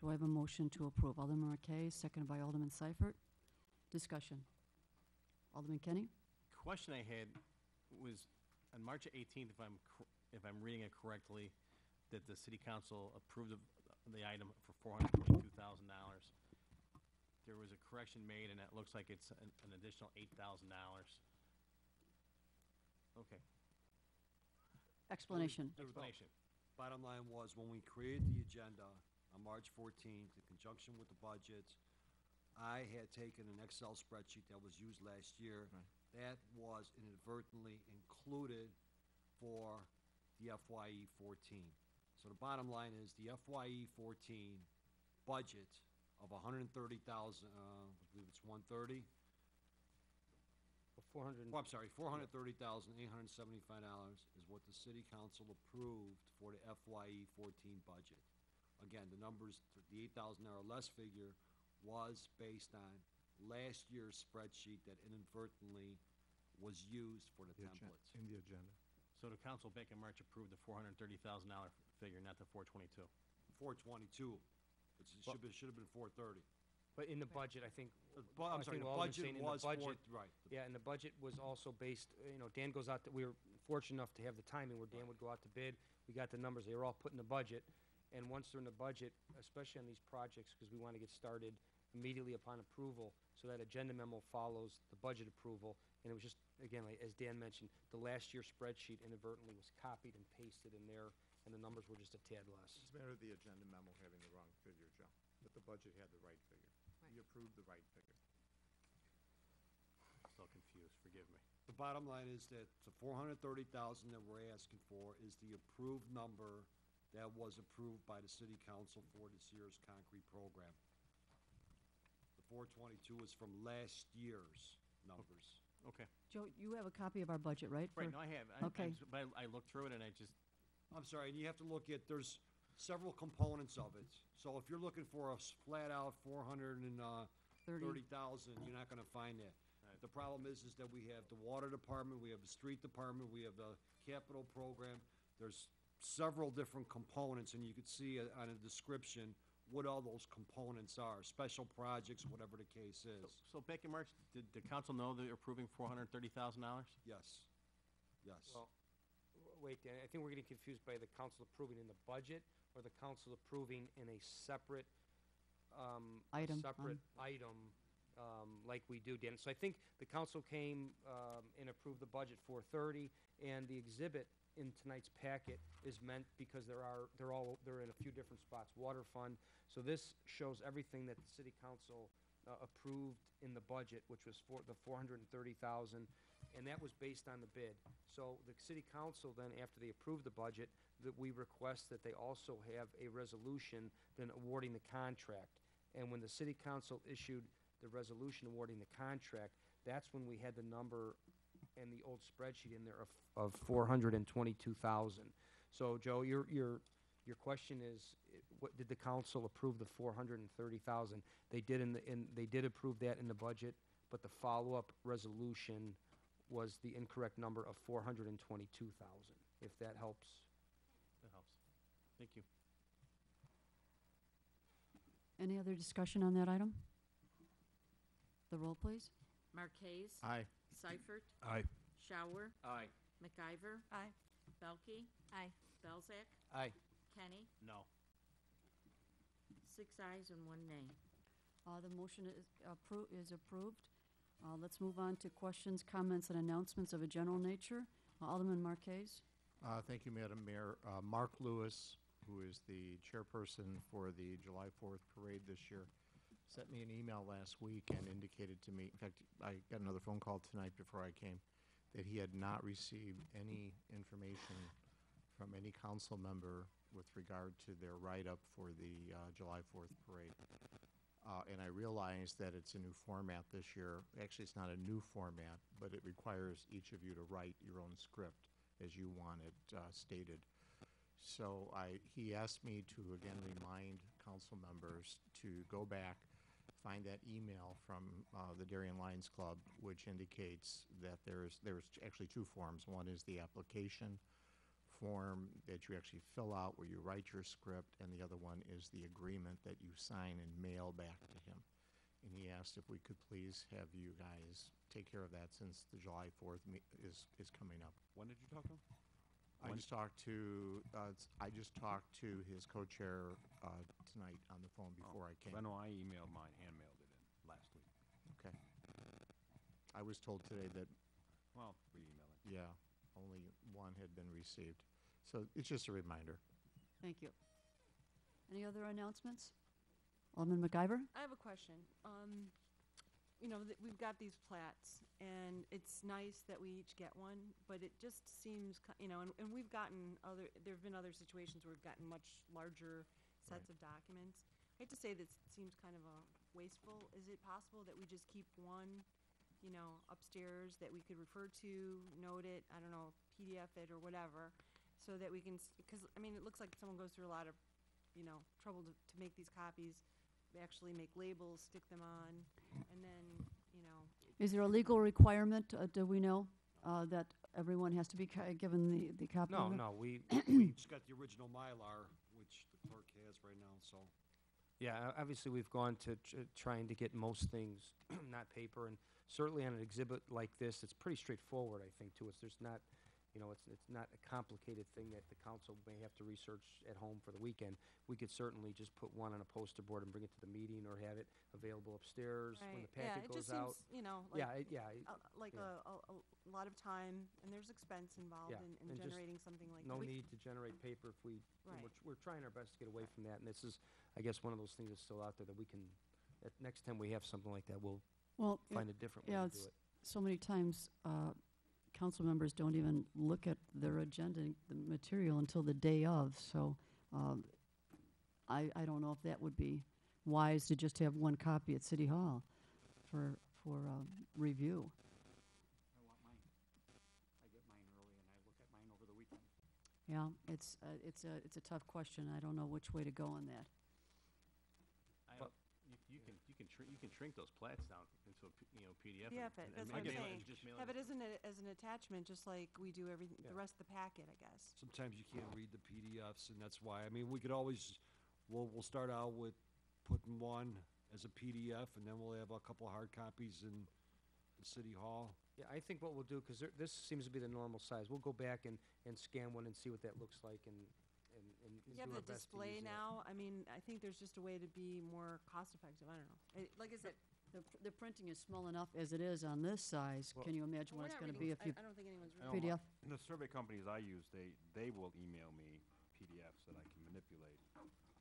Do I have a motion to approve? Alderman McKay, seconded by Alderman Seifert. Discussion. Alderman Kenny? Question I had was, on March 18th, if I'm, if I'm reading it correctly, that the city council approved of the item for $422,000. There was a correction made, and it looks like it's an an additional $8,000. Okay, Explanation. explanation. Bottom line was, when we created the agenda on March 14th, in conjunction with the budget, I had taken an Excel spreadsheet that was used last year. That was inadvertently included for the FYE 14. So the bottom line is, the FYE 14 budget of 130,000, uh, I believe it's 130? Four hundred, Oh, I'm sorry, four hundred thirty thousand, eight hundred and seventy-five dollars is what the city council approved for the FYE fourteen budget. Again, the numbers, the eight thousand dollar less figure was based on last year's spreadsheet that inadvertently was used for the The agen- templates. In the agenda. So the council back in March approved the $430,000 figure, not the 422. Four twenty-two, it should be, should have been four thirty. but in the budget, I think. bu- I'm I sorry, think the Alderman's budget in the was four- budget- right. Yeah, and the budget was also based, uh, you know, Dan goes out, to- we were fortunate enough to have the timing where Dan would go out to bid. We got the numbers, they were all put in the budget. And once they're in the budget, especially on these projects, because we want to get started immediately upon approval, so that agenda memo follows the budget approval. And it was just, again, like, as Dan mentioned, the last year spreadsheet inadvertently was copied and pasted in there, and the numbers were just a tad less. It's a matter of the agenda memo having the wrong figure, Joe, but the budget had the right figure. You approved the right figure. Still confused, forgive me. The bottom line is that the four hundred thirty thousand that we're asking for is the approved number that was approved by the city council for this year's concrete program. The four twenty-two is from last year's numbers. Okay. Joe, you have a copy of our budget, right? Right, no, I have. I- I'm Okay. s- But I I looked through it and I just, I'm sorry, and you have to look at, there's several components of it. So if you're looking for a s- flat-out four hundred and, uh, Thirty. thirty thousand, you're not gonna find that. The problem is, is that we have the water department, we have the street department, we have the capital program. There's several different components, and you could see uh, on a description what all those components are, special projects, whatever the case is. so back in March, did the council know they're approving $430,000? Yes, yes. Well, w- wait, Dan, I think we're getting confused by the council approving in the budget or the council approving in a separate, um, Item, separate item, um, like we do, Dan. So I think the council came, um, and approved the budget for thirty, and the exhibit in tonight's packet is meant because there are, they're all, they're in a few different spots, water fund. So this shows everything that the city council, uh, approved in the budget, which was for the four hundred and thirty thousand, and that was based on the bid. So the city council then, after they approved the budget, that we request that they also have a resolution then awarding the contract. And when the city council issued the resolution awarding the contract, that's when we had the number and the old spreadsheet in there of, of four hundred and twenty-two thousand. So, Joe, your, your, your question is, i- what, did the council approve the four hundred and thirty thousand? They did in the, in, they did approve that in the budget, but the follow-up resolution was the incorrect number of four hundred and twenty-two thousand, if that helps. That helps. Thank you. Any other discussion on that item? The roll, please. Marquez. Aye. Seifert, Aye. Schauer, Aye. McIver, Aye. Beilke, Aye. Belczak, Aye. Kenny, No. six ayes and one nay. Uh, The motion is appro- is approved. Uh, Let's move on to questions, comments, and announcements of a general nature. Alderman Marquez. Uh, Thank you, Madam Mayor. Uh, Mark Lewis, who is the chairperson for the July 4th parade this year, sent me an email last week and indicated to me, in fact, I got another phone call tonight before I came, that he had not received any information from any council member with regard to their write-up for the uh, July 4th parade. Uh, And I realize that it's a new format this year. Actually, it's not a new format, but it requires each of you to write your own script as you want it uh, stated. So I, he asked me to again remind council members to go back, find that email from uh, the Darien Lions Club, which indicates that there's, there's actually two forms. One is the application form that you actually fill out where you write your script, and the other one is the agreement that you sign and mail back to him. And he asked if we could please have you guys take care of that since the July 4th me- is, is coming up. When did you talk to him? I just talked to, uh, s- I just talked to his co-chair uh, tonight on the phone before I came. I know I emailed mine, hand mailed it in last week. Okay. I was told today that, Well, re-email it. yeah, only one had been received. So it's just a reminder. Thank you. Any other announcements? Alderman McIver? I have a question. Um, you know, th- we've got these plats, and it's nice that we each get one, but it just seems, ki- you know, and, and we've gotten other, there've been other situations where we've gotten much larger sets of documents. I hate to say this seems kind of a wasteful. Is it possible that we just keep one, you know, upstairs that we could refer to, note it, I don't know, PDF it or whatever, so that we can, because, I mean, it looks like someone goes through a lot of, you know, trouble to, to make these copies, actually make labels, stick them on, and then, you know, Is there a legal requirement, uh, do we know, uh, that everyone has to be ca- given the, the copy? No, of it? no, we, We just got the original Mylar, which the clerk has right now, so. Yeah, o- obviously, we've gone to tr- trying to get most things, not paper, and certainly on an exhibit like this, it's pretty straightforward, I think, to us. There's not, you know, it's, it's not a complicated thing that the council may have to research at home for the weekend. We could certainly just put one on a poster board and bring it to the meeting, or have it available upstairs when right, the yeah, packet it goes just out. seems, you know, like, Yeah, it- yeah, it- uh, like yeah. a, a, a lot of time, and there's expense involved Yeah, in, in and just generating something like that. No this. need to generate paper if we, and Right. we're, tr- we're trying our best to get away from that, and this is, I guess, one of those things that's still out there that we can, at, next time we have something like that, we'll Well, find a different way yeah, to do it's it. so many times, uh, council members don't even look at their agenda, the material until the day of, so, um, I, I don't know if that would be wise to just have one copy at City Hall for, for, um, review. Yeah, it's, uh, it's a, it's a tough question. I don't know which way to go on that. I Well- don't- You, you can, you can shrink, you can shrink those plats down into a, P- you know, PDF. Yeah, and- but and- that's and what I'm mail it- saying. and just mail Have it. it as an, as an attachment, just like we do every, the Yeah. rest of the packet, I guess. Sometimes you can't read the PDFs, and that's why, I mean, we could always, we'll, we'll start out with putting one as a PDF, and then we'll have a couple hard copies in, in City Hall. Yeah, I think what we'll do, because this seems to be the normal size, we'll go back and, and scan one and see what that looks like and You have do the our best to display use that. now, I mean, I think there's just a way to be more cost effective, I don't know. I- Like I said, The, pr- the printing is small enough as it is on this size. Well- Can you imagine we're what it's not gonna reading- be if you, I, I don't think anyone's I know reading. my- PDF? The survey companies I use, they, they will email me PDFs that I can manipulate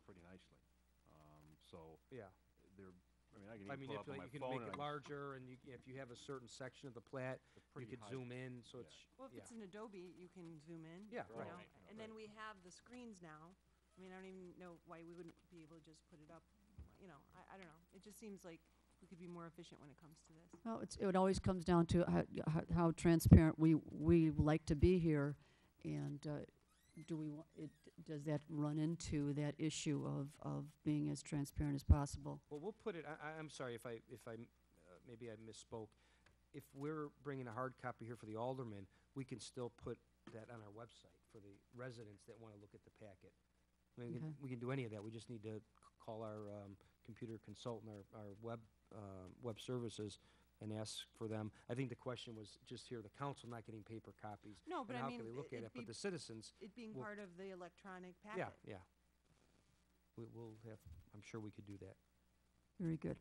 pretty nicely. Um, so Yeah. they're, I mean, I can I even pull up on manipulate, my you can phone make and it I can- larger, and you, if you have a certain section of the plat, you pretty could high- zoom in, so yeah. it's, Well, if yeah. it's an Adobe, you can zoom in. Yeah, you right. know, Right, And then we have the screens now. I mean, I don't even know why we wouldn't be able to just put it up, you know, I, I don't know. It just seems like we could be more efficient when it comes to this. Well, it's, it always comes down to how, how, how transparent we, we like to be here. And, uh, do we, wa- it, does that run into that issue of, of being as transparent as possible? Well, we'll put it, I, I- I'm sorry if I, if I, m- uh, maybe I misspoke. If we're bringing a hard copy here for the aldermen, we can still put that on our website for the residents that want to look at the packet. I mean, we can- Okay. we can do any of that, we just need to c- call our, um, computer consultant, our, our web, um, web services and ask for them. I think the question was just here, the council not getting paper copies. No, but and I how mean, can we look it- at it'd it, but be- the citizens, It being Well- part of the electronic yeah, packet. yeah. We, we'll have, I'm sure we could do that. Very good.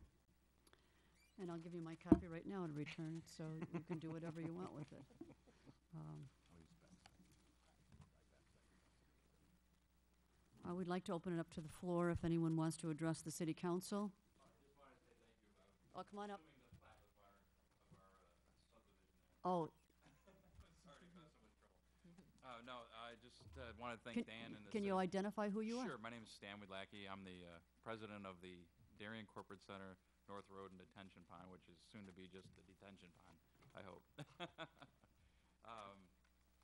And I'll give you my copy right now and return it, so you can do whatever you want with it. Um, I would like to open it up to the floor if anyone wants to address the city council. Oh, come on up. Oh, mm-hmm. Uh, no, I just uh, want to thank Dan and the. can you identify who you Sure, are? my name is Stan Wadlacki. I'm the uh, president of the Darien Corporate Center, North Road and Detention Pond, which is soon to be just the detention pond, I hope. Um,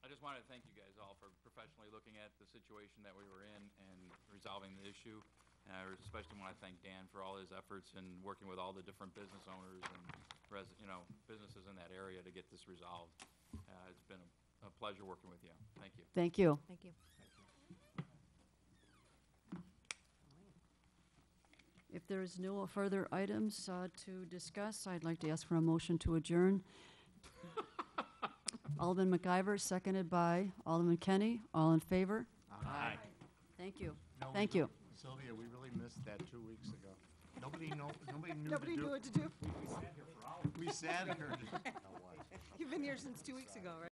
I just wanted to thank you guys all for professionally looking at the situation that we were in and resolving the issue. And I especially want to thank Dan for all his efforts in working with all the different business owners and res, you know, businesses in that area to get this resolved. Uh, It's been a- a pleasure working with you. Thank you. Thank you. Thank you. If there is no further items uh, to discuss, I'd like to ask for a motion to adjourn. Alderman McIver, seconded by Alderman Kenny. All in favor? Aye. Thank you. No, we Thank you. Don't. Sylvia, we really missed that two weeks ago. Nobody know, nobody knew to do. Nobody knew what to do. We sat here. You've been here since two weeks ago, right?